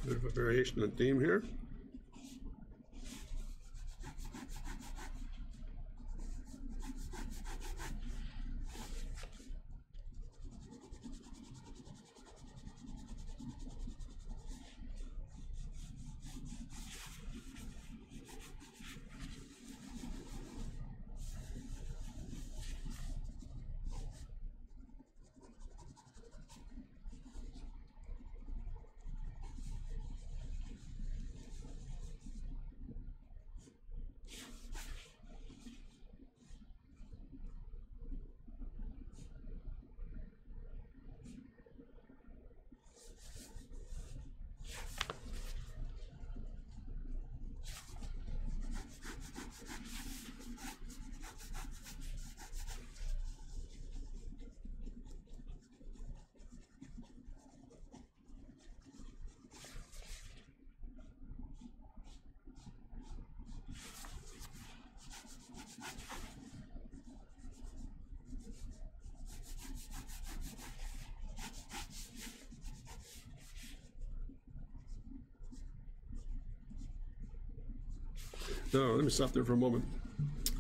Bit on theme here. No, let me stop there for a moment.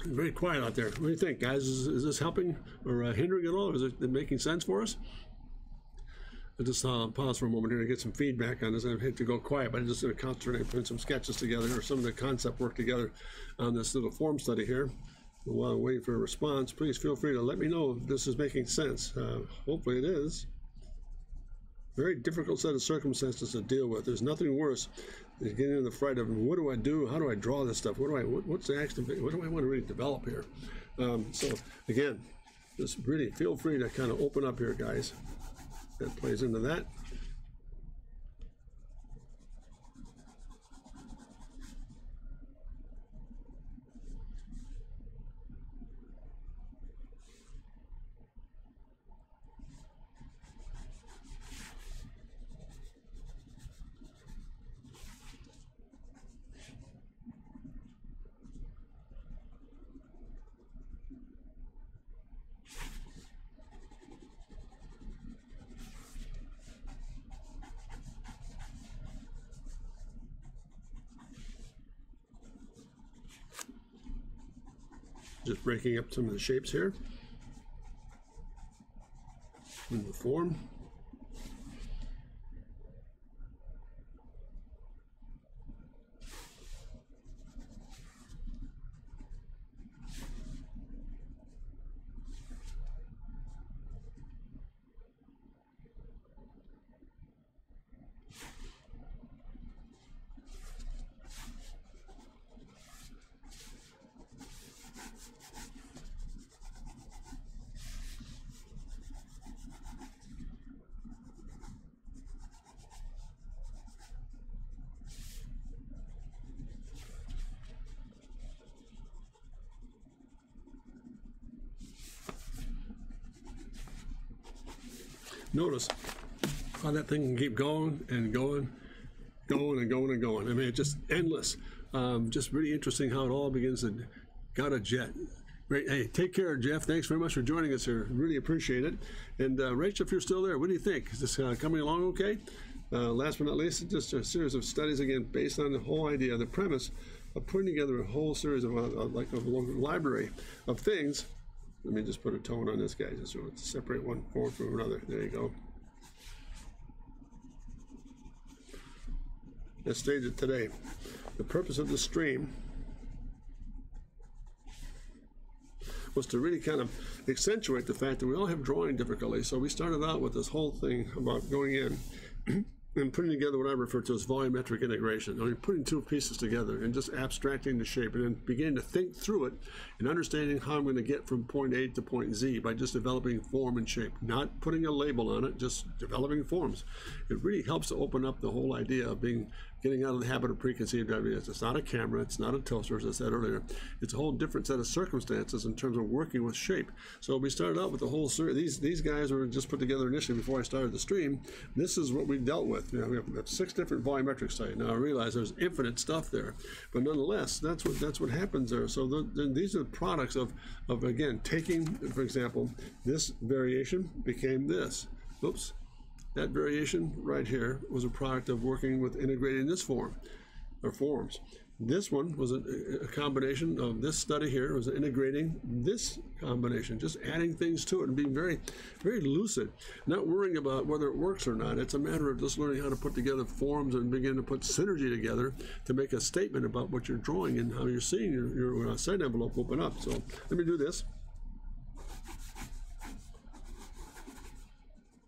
Very quiet out there. What do you think, guys? Is, is this helping or uh, hindering at all? Is it making sense for us? I'll just uh, pause for a moment here to get some feedback on this. I hate to go quiet, but I'm just going to concentrate and put some sketches together or some of the concept work together on this little form study here. While I'm waiting for a response, please feel free to let me know if this is making sense. Uh, hopefully it is. Very difficult set of circumstances to deal with. There's nothing worse than getting in the fright of what do I do? How do I draw this stuff? What do I? What, what's the action? What do I want to really develop here? Um, so again, just really feel free to kind of open up here, guys. That plays into that. Just breaking up some of the shapes here in the form. Notice how that thing can keep going and going, going and going and going. I mean, it's just endless. Um, just really interesting how it all begins to got a jet. Great. Hey, take care, Jeff. Thanks very much for joining us here. Really appreciate it. And uh, Rachel, if you're still there, what do you think? Is this uh, coming along okay? Uh, last but not least, just a series of studies again based on the whole idea, the premise of putting together a whole series of uh, like a library of things let me just put a tone on this guy, just to separate one form from another. There you go. as stated today. The purpose of the stream was to really kind of accentuate the fact that we all have drawing difficulty. So we started out with this whole thing about going in and putting together what I refer to as volumetric integration. I mean, putting two pieces together and just abstracting the shape and then beginning to think through it and understanding how I'm going to get from point A to point Z by just developing form and shape, not putting a label on it, just developing forms. It really helps to open up the whole idea of being getting out of the habit of preconceived ideas. It's not a camera, it's not a toaster, as I said earlier. It's a whole different set of circumstances in terms of working with shape. So we started out with the whole series. These these guys were just put together initially before I started the stream. This is what we dealt with. You know, we have, six different volumetric studies. Now I realize there's infinite stuff there, but nonetheless, that's what that's what happens there. So the, the, these are the products of of again taking, for example, this variation became this. Oops that variation right here was a product of working with integrating this form, or forms. This one was a, a, combination of this study here was integrating this combination, just adding things to it and being very, very lucid, not worrying about whether it works or not. It's a matter of just learning how to put together forms and begin to put synergy together to make a statement about what you're drawing and how you're seeing your, your uh, site envelope open up. So let me do this.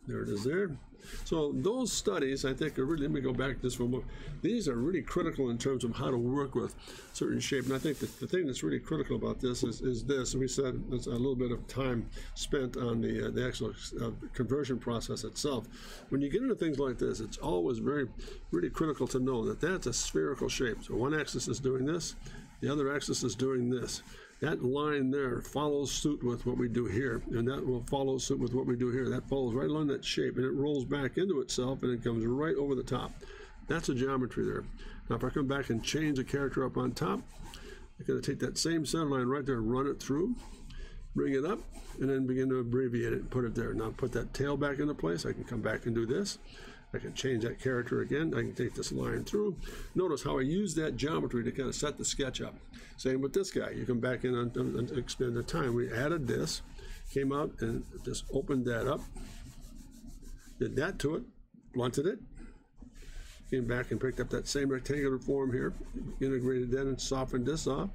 There it is there. So those studies, I think, are really, let me go back to this one. These are really critical in terms of how to work with certain shape. And I think the thing that's really critical about this is, is this. We said it's a little bit of time spent on the, uh, the actual uh, conversion process itself. When you get into things like this, it's always very, really critical to know that that's a spherical shape. So one axis is doing this, the other axis is doing this that line there follows suit with what we do here, and that will follow suit with what we do here. That follows right along that shape, and it rolls back into itself, and it comes right over the top. That's a geometry there. Now, if I come back and change the character up on top, I'm going to take that same center line right there run it through, bring it up, and then begin to abbreviate it and put it there. Now, put that tail back into place. I can come back and do this. I can change that character again. I can take this line through. Notice how I use that geometry to kind of set the sketch up. Same with this guy. You come back in and, and expand the time. We added this, came out and just opened that up, did that to it, blunted it, came back and picked up that same rectangular form here, integrated that and softened this off,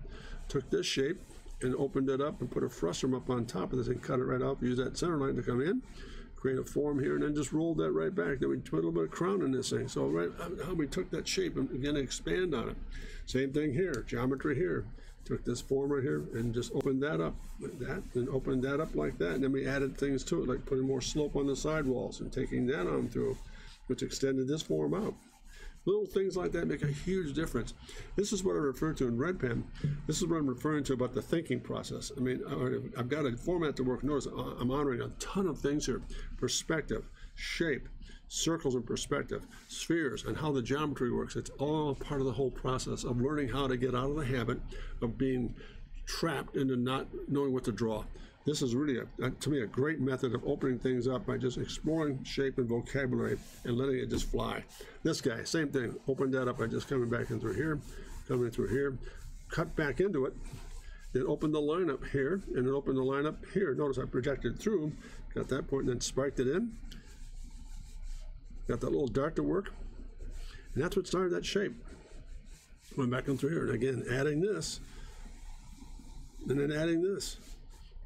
took this shape and opened it up and put a frustum up on top of this and cut it right off. Use that center line to come in create a form here, and then just rolled that right back. Then we put a little bit of crown in this thing. So right how we took that shape and again expand on it. Same thing here, geometry here. Took this form right here and just opened that up like that, and opened that up like that. And then we added things to it, like putting more slope on the sidewalls and taking that on through, which extended this form out. Little things like that make a huge difference. This is what I refer to in Red Pen. This is what I'm referring to about the thinking process. I mean, I've got a format to work. Notice I'm honoring a ton of things here. Perspective, shape, circles and perspective, spheres, and how the geometry works. It's all part of the whole process of learning how to get out of the habit of being trapped into not knowing what to draw. This is really, a, a, to me, a great method of opening things up by just exploring shape and vocabulary and letting it just fly. This guy, same thing. Opened that up by just coming back in through here, coming through here, cut back into it, then open the line up here, and then open the line up here. Notice I projected through, got that point, and then spiked it in. Got that little dart to work, and that's what started that shape. Went back in through here, and again, adding this, and then adding this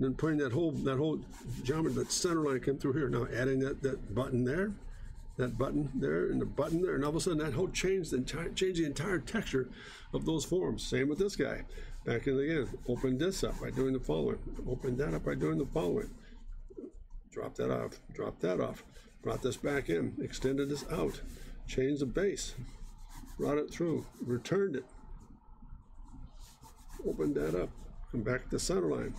then putting that whole that whole geometry, that center line came through here. Now adding that that button there, that button there, and the button there, and all of a sudden that whole change the entire change the entire texture of those forms. Same with this guy. Back in again, open this up by doing the following. Open that up by doing the following. Drop that off. Drop that off. Brought this back in. Extended this out. Changed the base. Brought it through. Returned it. Opened that up. Come back to the center line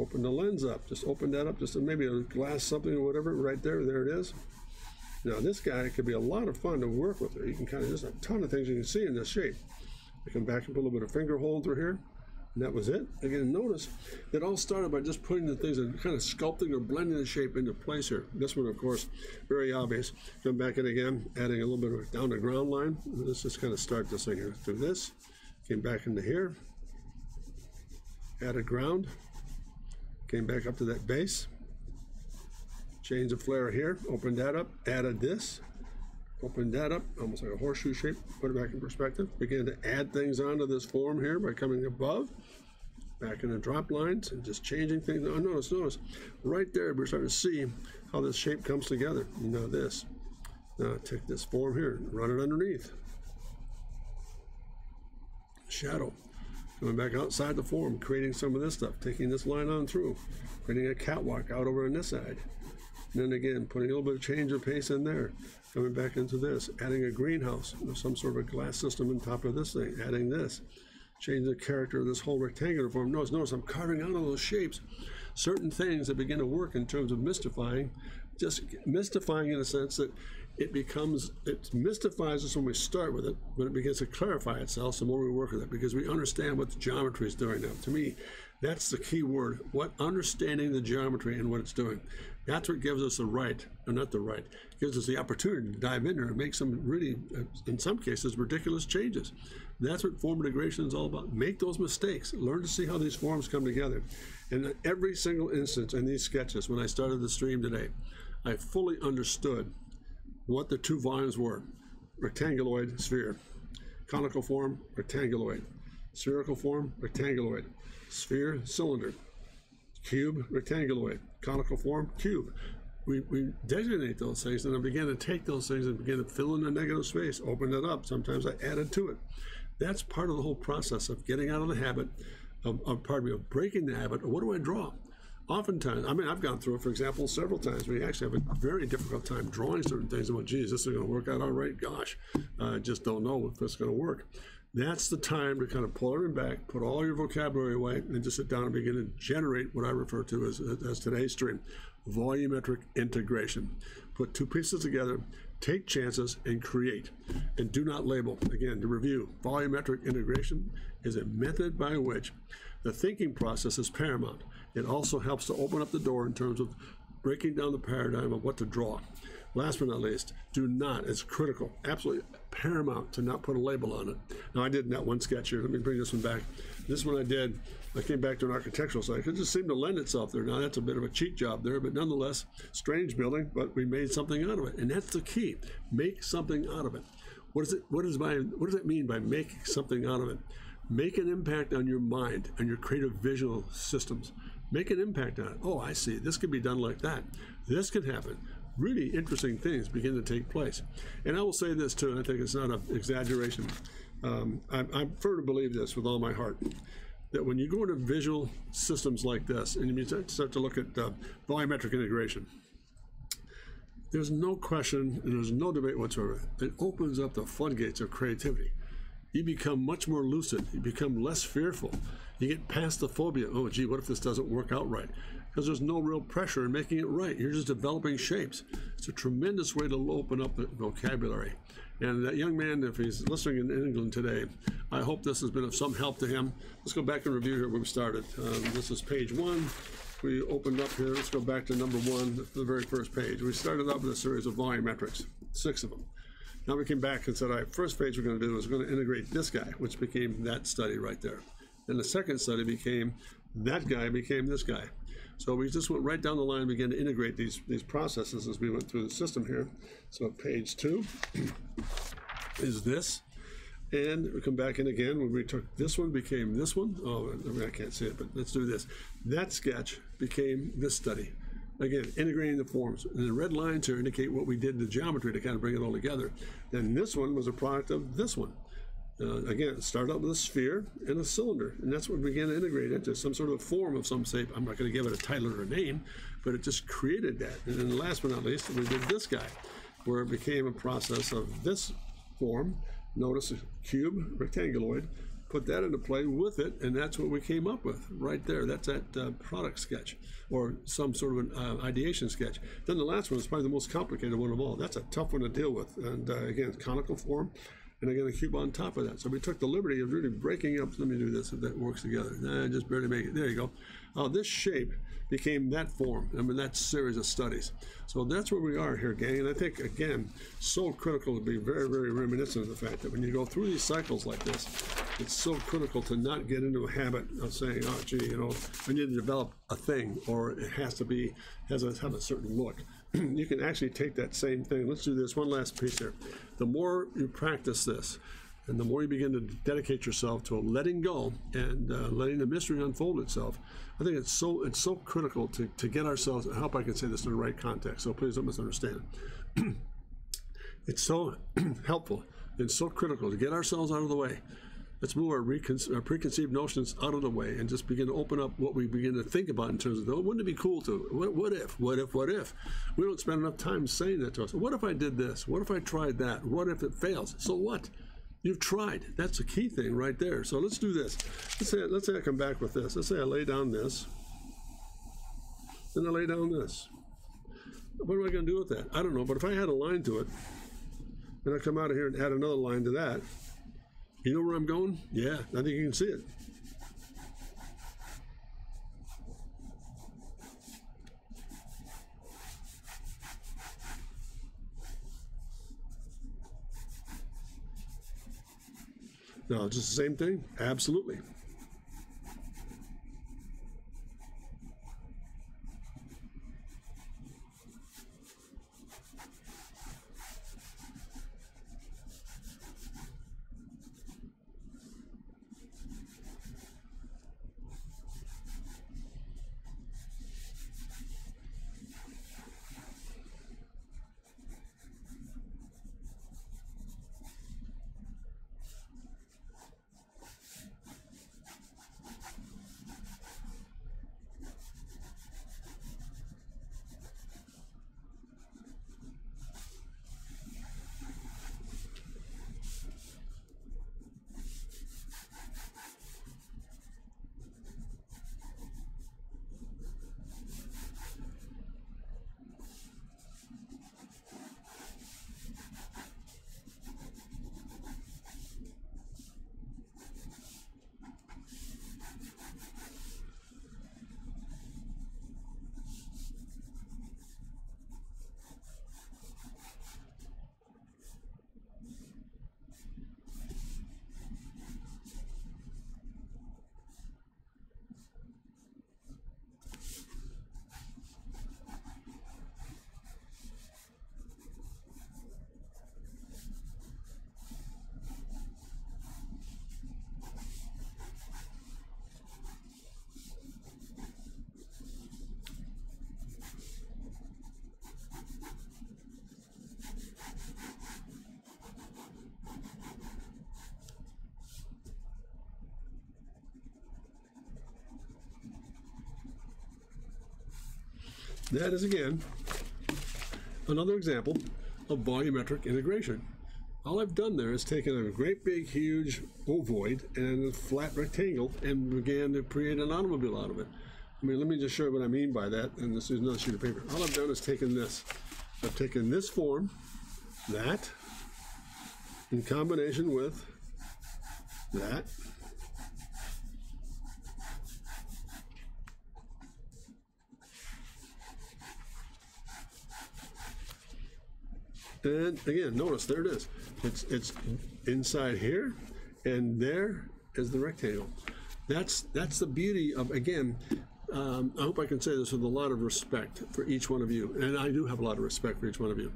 Open the lens up. Just open that up, just maybe a glass something or whatever, right there. There it is. Now this guy could be a lot of fun to work with. You can kind of, just a ton of things you can see in this shape. I come back and put a little bit of finger hole through here. And that was it. Again, notice it all started by just putting the things and kind of sculpting or blending the shape into place here. This one, of course, very obvious. Come back in again, adding a little bit of down the ground line. Let's just kind of start this thing here. Do this. Came back into here. Added ground. Came back up to that base. Change the flare here, opened that up, added this, Open that up, almost like a horseshoe shape, put it back in perspective. Begin to add things onto this form here by coming above, back in the drop lines, and just changing things. Oh, notice, notice, right there, we're starting to see how this shape comes together. You know this. Now take this form here, and run it underneath. Shadow. Going back outside the form, creating some of this stuff, taking this line on through, creating a catwalk out over on this side. And then again, putting a little bit of change of pace in there, coming back into this, adding a greenhouse, some sort of a glass system on top of this thing, adding this, changing the character of this whole rectangular form. Notice, notice I'm carving out of those shapes certain things that begin to work in terms of mystifying, just mystifying in a sense that it becomes, it mystifies us when we start with it, but it begins to clarify itself the more we work with it because we understand what the geometry is doing now. To me, that's the key word, what understanding the geometry and what it's doing. That's what gives us the right, or not the right, gives us the opportunity to dive in there and make some really, uh, in some cases, ridiculous changes. That's what form integration is all about. Make those mistakes. Learn to see how these forms come together. And every single instance in these sketches, when I started the stream today, I fully understood what the two volumes were. Rectanguloid, sphere. Conical form, rectanguloid. Spherical form, rectanguloid. Sphere, cylinder. Cube, rectanguloid. Conical form, cube. We, we designate those things and I began to take those things and begin to fill in the negative space, open it up. Sometimes I added to it. That's part of the whole process of getting out of the habit, of, of pardon me, of breaking the habit. What do I draw? Oftentimes, I mean, I've gone through it, for example, several times where you actually have a very difficult time drawing certain things and, well, geez, this is going to work out all right. Gosh, I just don't know if it's going to work. That's the time to kind of pull everything back, put all your vocabulary away, and just sit down and begin to generate what I refer to as, as today's stream volumetric integration. Put two pieces together, take chances, and create. And do not label. Again, to review, volumetric integration is a method by which the thinking process is paramount. It also helps to open up the door in terms of breaking down the paradigm of what to draw. Last but not least, do not, it's critical, absolutely paramount to not put a label on it. Now, I did that one sketch here. Let me bring this one back. This one I did, I came back to an architectural site. It just seemed to lend itself there. Now, that's a bit of a cheat job there, but nonetheless, strange building, but we made something out of it. And that's the key. Make something out of it. What, is it, what, is my, what does it mean by making something out of it? Make an impact on your mind, on your creative visual systems. Make an impact on it. Oh, I see. This could be done like that. This could happen. Really interesting things begin to take place. And I will say this too, and I think it's not an exaggeration. Um, I, I prefer to believe this with all my heart that when you go into visual systems like this and you start to look at uh, volumetric integration, there's no question and there's no debate whatsoever. It opens up the floodgates of creativity you become much more lucid. You become less fearful. You get past the phobia. Oh, gee, what if this doesn't work out right? Because there's no real pressure in making it right. You're just developing shapes. It's a tremendous way to open up the vocabulary. And that young man, if he's listening in England today, I hope this has been of some help to him. Let's go back and review here where we started. Um, this is page one. We opened up here. Let's go back to number one, the very first page. We started up with a series of volumetrics, six of them. Now we came back and said, all right, first page we're going to do is we're going to integrate this guy, which became that study right there. Then the second study became that guy became this guy. So we just went right down the line and began to integrate these, these processes as we went through the system here. So page two is this. And we come back in again when we took this one became this one. Oh, I can't see it, but let's do this. That sketch became this study. Again, integrating the forms. And the red lines here indicate what we did in the geometry to kind of bring it all together. Then this one was a product of this one. Uh, again, start out with a sphere and a cylinder, and that's what we began to integrate into some sort of form of some shape. I'm not going to give it a title or a name, but it just created that. And then last but not least, we did this guy, where it became a process of this form. Notice a cube, rectanguloid, put that into play with it, and that's what we came up with right there. That's that uh, product sketch or some sort of an uh, ideation sketch. Then the last one is probably the most complicated one of all. That's a tough one to deal with. And uh, again, conical form, and again, a cube on top of that. So we took the liberty of really breaking up. Let me do this if that works together. Nah, just barely make it. There you go. uh, this shape became that form. I mean, that series of studies. So that's where we are here, gang. And I think, again, so critical to be very, very reminiscent of the fact that when you go through these cycles like this, it's so critical to not get into a habit of saying, oh, gee, you know, I need to develop a thing or it has to be, has to have a certain look. you can actually take that same thing. Let's do this one last piece here. The more you practice this, and the more you begin to dedicate yourself to letting go and uh, letting the mystery unfold itself, I think it's so it's so critical to, to get ourselves. I hope I can say this in the right context. So please don't misunderstand. it's so helpful and so critical to get ourselves out of the way. Let's move our, our, preconceived notions out of the way and just begin to open up what we begin to think about in terms of, oh, wouldn't it be cool to? What, what if? What if? What if? We don't spend enough time saying that to us. What if I did this? What if I tried that? What if it fails? So what? You've tried. That's a key thing right there. So let's do this. Let's say, let's say I come back with this. Let's say I lay down this. Then I lay down this. What am I going to do with that? I don't know. But if I had a line to it, and I come out of here and add another line to that, you know where I'm going? Yeah, I think you can see it. No, just the same thing? Absolutely. That is again another example of volumetric integration. All I've done there is taken a great big huge ovoid and a flat rectangle and began to create an automobile out of it. I mean, let me just show you what I mean by that, and this is another sheet of paper. All I've done is taken this. I've taken this form, that, in combination with that, And again, notice there it is. It's it's inside here, and there is the rectangle. That's that's the beauty of again. Um, I hope I can say this with a lot of respect for each one of you, and I do have a lot of respect for each one of you.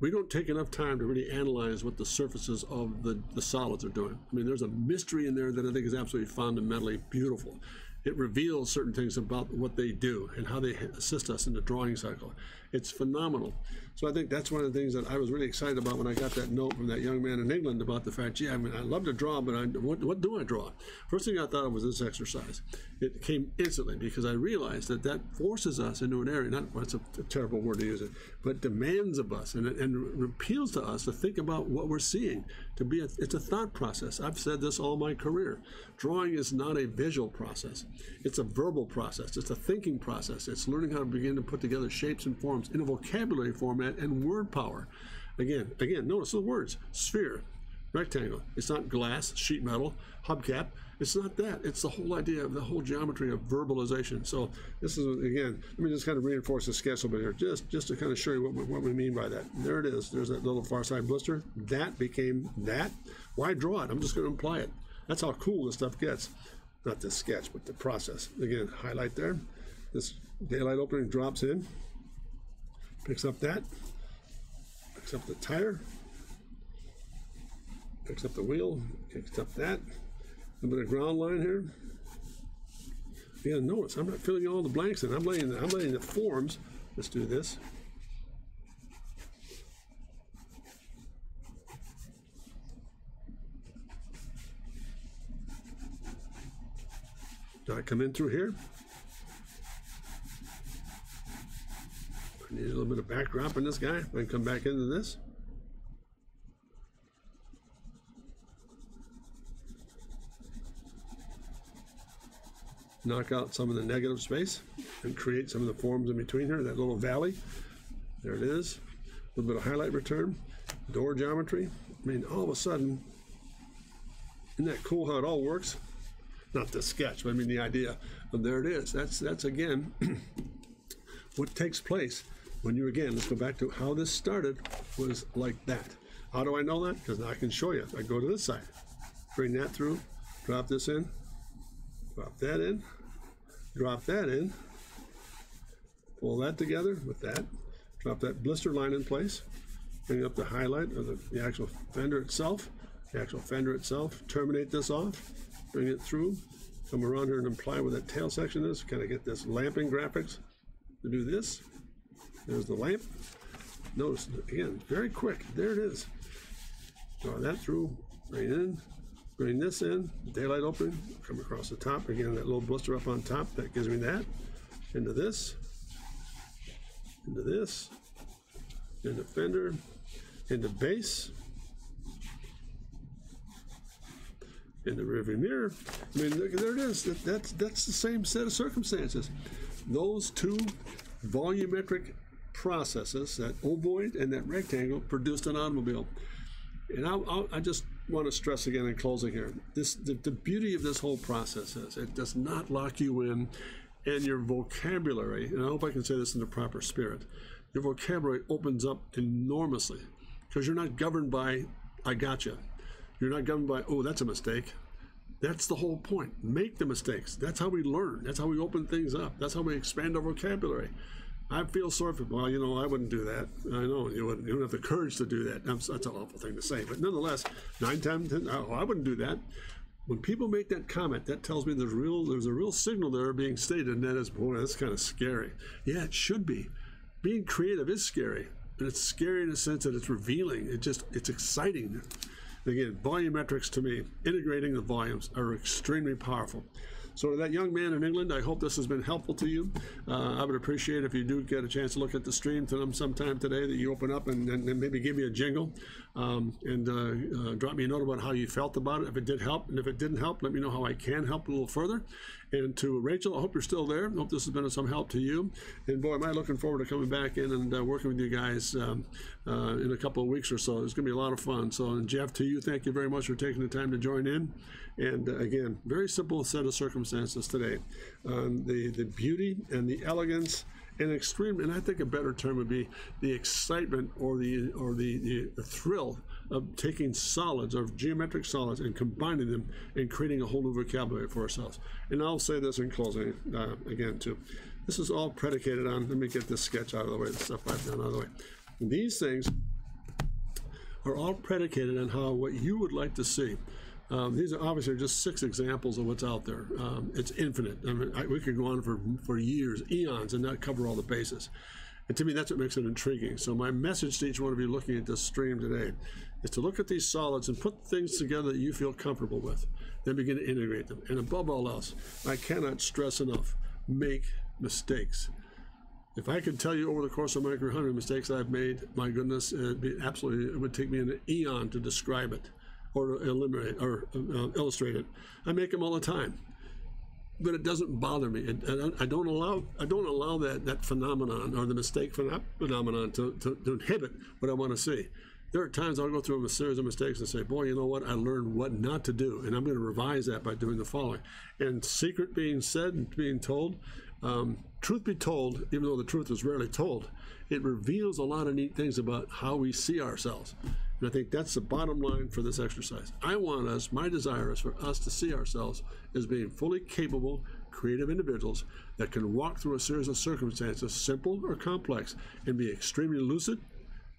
We don't take enough time to really analyze what the surfaces of the, the solids are doing. I mean, there's a mystery in there that I think is absolutely fundamentally beautiful it reveals certain things about what they do and how they assist us in the drawing cycle. It's phenomenal. So I think that's one of the things that I was really excited about when I got that note from that young man in England about the fact, gee, I mean, I love to draw, but I, what, what do I draw? First thing I thought of was this exercise. It came instantly because I realized that that forces us into an area, not, that's a, a terrible word to use it, but demands of us and, and appeals to us to think about what we're seeing. To be, a, it's a thought process. I've said this all my career. Drawing is not a visual process. It's a verbal process. It's a thinking process. It's learning how to begin to put together shapes and forms in a vocabulary format and word power. Again, again, notice the words sphere, rectangle. It's not glass, sheet metal, hubcap. It's not that. It's the whole idea of the whole geometry of verbalization. So this is, again, let me just kind of reinforce the sketch a little bit here, just, just to kind of show you what we, what we mean by that. There it is. There's that little far side blister. That became that. Why draw it? I'm just going to imply it. That's how cool this stuff gets. Not the sketch, but the process. Again, highlight there. This daylight opening drops in, picks up that, picks up the tire, picks up the wheel, picks up that. A bit of ground line here. Yeah, notice I'm not filling all the blanks in. I'm laying I'm laying the forms. Let's do this. Do I come in through here? Need a little bit of backdrop in this guy. Can come back into this. knock out some of the negative space and create some of the forms in between here, that little valley. There it is. A little bit of highlight return, door geometry. I mean, all of a sudden, isn't that cool how it all works? Not the sketch, but I mean the idea. But there it is. That's that's again what takes place when you again. Let's go back to how this started. Was like that. How do I know that? Because now I can show you. I go to this side, bring that through, drop this in, drop that in, drop that in, pull that together with that, drop that blister line in place, bring up the highlight of the, the actual fender itself, the actual fender itself, terminate this off, bring it through, come around here and apply where that tail section is, kind of get this lamping graphics to do this. There's the lamp. Notice, again, very quick. There it is. Draw that through, bring in, Bring this in, daylight open, come across the top. Again, that little blister up on top, that gives me that. Into this, into this, into the fender, into the base, into rearview mirror. I mean, look, there it is. That, that's, that's the same set of circumstances. Those two volumetric processes, that ovoid and that rectangle, produced an automobile. And I'll, I'll, I just want to stress again in closing here this the, the beauty of this whole process is it does not lock you in and your vocabulary and i hope i can say this in the proper spirit your vocabulary opens up enormously because you're not governed by i gotcha. You're not governed by oh that's a mistake. That's the whole point. Make the mistakes. That's how we learn. That's how we open things up. That's how we expand our vocabulary I feel sorry for. Well, you know, I wouldn't do that. I know you wouldn't. You don't have the courage to do that. That's, that's an awful thing to say, but nonetheless, nine times ten, oh, I wouldn't do that. When people make that comment, that tells me there's real. There's a real signal there being stated, and that is, boy, that's kind of scary. Yeah, it should be. Being creative is scary, but it's scary in the sense that it's revealing. It just, it's exciting. Again, volumetrics to me, integrating the volumes are extremely powerful. So, to that young man in England, I hope this has been helpful to you. Uh, I would appreciate if you do get a chance to look at the stream to them sometime today that you open up and, and, and maybe give me a jingle um, and uh, uh, drop me a note about how you felt about it, if it did help. And if it didn't help, let me know how I can help a little further. And to Rachel, I hope you're still there. I hope this has been of some help to you. And boy, am I looking forward to coming back in and uh, working with you guys um, uh, in a couple of weeks or so. It's going to be a lot of fun. So, and Jeff, to you, thank you very much for taking the time to join in. And uh, again, very simple set of circumstances today. Um, the, the beauty and the elegance and extreme, and I think a better term would be the excitement or the or the, the, the thrill of taking solids or geometric solids and combining them and creating a whole new vocabulary for ourselves. And I'll say this in closing uh, again too. This is all predicated on. Let me get this sketch out of the way. The stuff I've done out of the way. These things are all predicated on how what you would like to see. Um, these are obviously just six examples of what's out there. Um, it's infinite. I mean, I, we could go on for, for years, eons, and not cover all the bases. And to me, that's what makes it intriguing. So my message to each one of you looking at this stream today is to look at these solids and put things together that you feel comfortable with. Then begin to integrate them. And above all else, I cannot stress enough, make mistakes. If I could tell you over the course of my career, 100 mistakes I've made, my goodness, it'd be absolutely, it would take me an eon to describe it or eliminate or uh, illustrate it. I make them all the time, but it doesn't bother me. It, I don't allow I don't allow that that phenomenon or the mistake phenomenon to, to, to inhibit what I want to see. there are times I'll go through a series of mistakes and say, boy, you know what? I learned what not to do. And I'm going to revise that by doing the following. And secret being said and being told, um, truth be told, even though the truth is rarely told, it reveals a lot of neat things about how we see ourselves. And I think that's the bottom line for this exercise. I want us, my desire is for us to see ourselves as being fully capable, creative individuals that can walk through a series of circumstances, simple or complex, and be extremely lucid,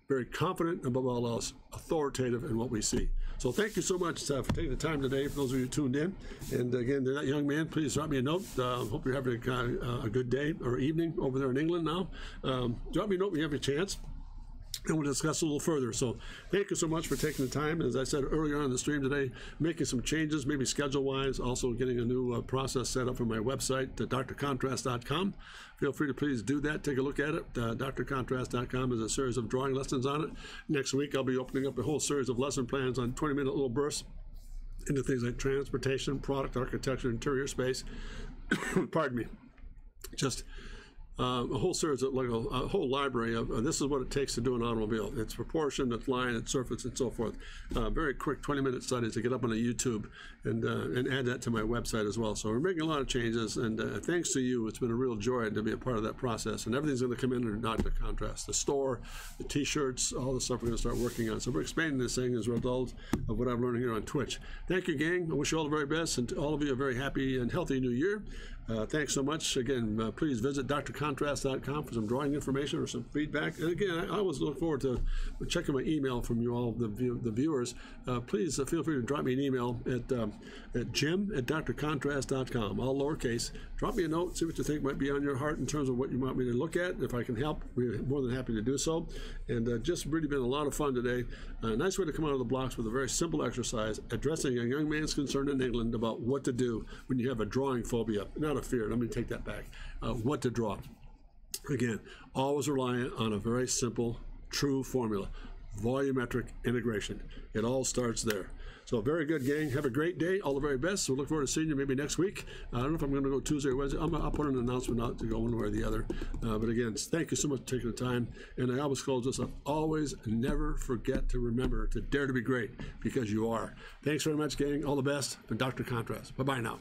very confident, and above all else, authoritative in what we see. So thank you so much uh, for taking the time today, for those of you tuned in. And again, to that young man, please drop me a note. Uh, hope you're having a, uh, a, good day or evening over there in England now. Um, drop me a note when you have a chance and we'll discuss a little further. So thank you so much for taking the time. As I said earlier on the stream today, making some changes, maybe schedule-wise, also getting a new uh, process set up for my website, drcontrast.com. Feel free to please do that. Take a look at it. Uh, drcontrast.com is a series of drawing lessons on it. Next week, I'll be opening up a whole series of lesson plans on 20-minute little bursts into things like transportation, product architecture, interior space. Pardon me. Just uh, a whole series of like a, a whole library of uh, this is what it takes to do an automobile. Its proportion, its line, its surface, and so forth. Uh, very quick 20 minute studies to get up on a YouTube and uh, and add that to my website as well. So we're making a lot of changes, and uh, thanks to you, it's been a real joy to be a part of that process. And everything's going to come in under Dr. Contrast. The store, the T-shirts, all the stuff we're going to start working on. So we're expanding this thing as a result of what I'm learning here on Twitch. Thank you, gang. I wish you all the very best, and all of you a very happy and healthy new year. Uh, thanks so much. Again, uh, please visit drcontrast.com for some drawing information or some feedback. And again, I, I always look forward to checking my email from you all, the, view, the viewers. Uh, please uh, feel free to drop me an email at, um, at jim at drcontrast.com, all lowercase. Drop me a note, see what you think might be on your heart in terms of what you want me to look at. If I can help, we're more than happy to do so. And uh, just really been a lot of fun today. A nice way to come out of the blocks with a very simple exercise addressing a young man's concern in England about what to do when you have a drawing phobia. Not a fear. Let me take that back. Uh, what to draw. Again, always reliant on a very simple, true formula volumetric integration. It all starts there. So very good, gang. Have a great day. All the very best. So look forward to seeing you maybe next week. I don't know if I'm going to go Tuesday or Wednesday. i will put an announcement out to go one way or the other. Uh, but again, thank you so much for taking the time. And I always close this up. Always never forget to remember to dare to be great because you are. Thanks very much, gang. All the best. And Dr. Contrast. Bye-bye now.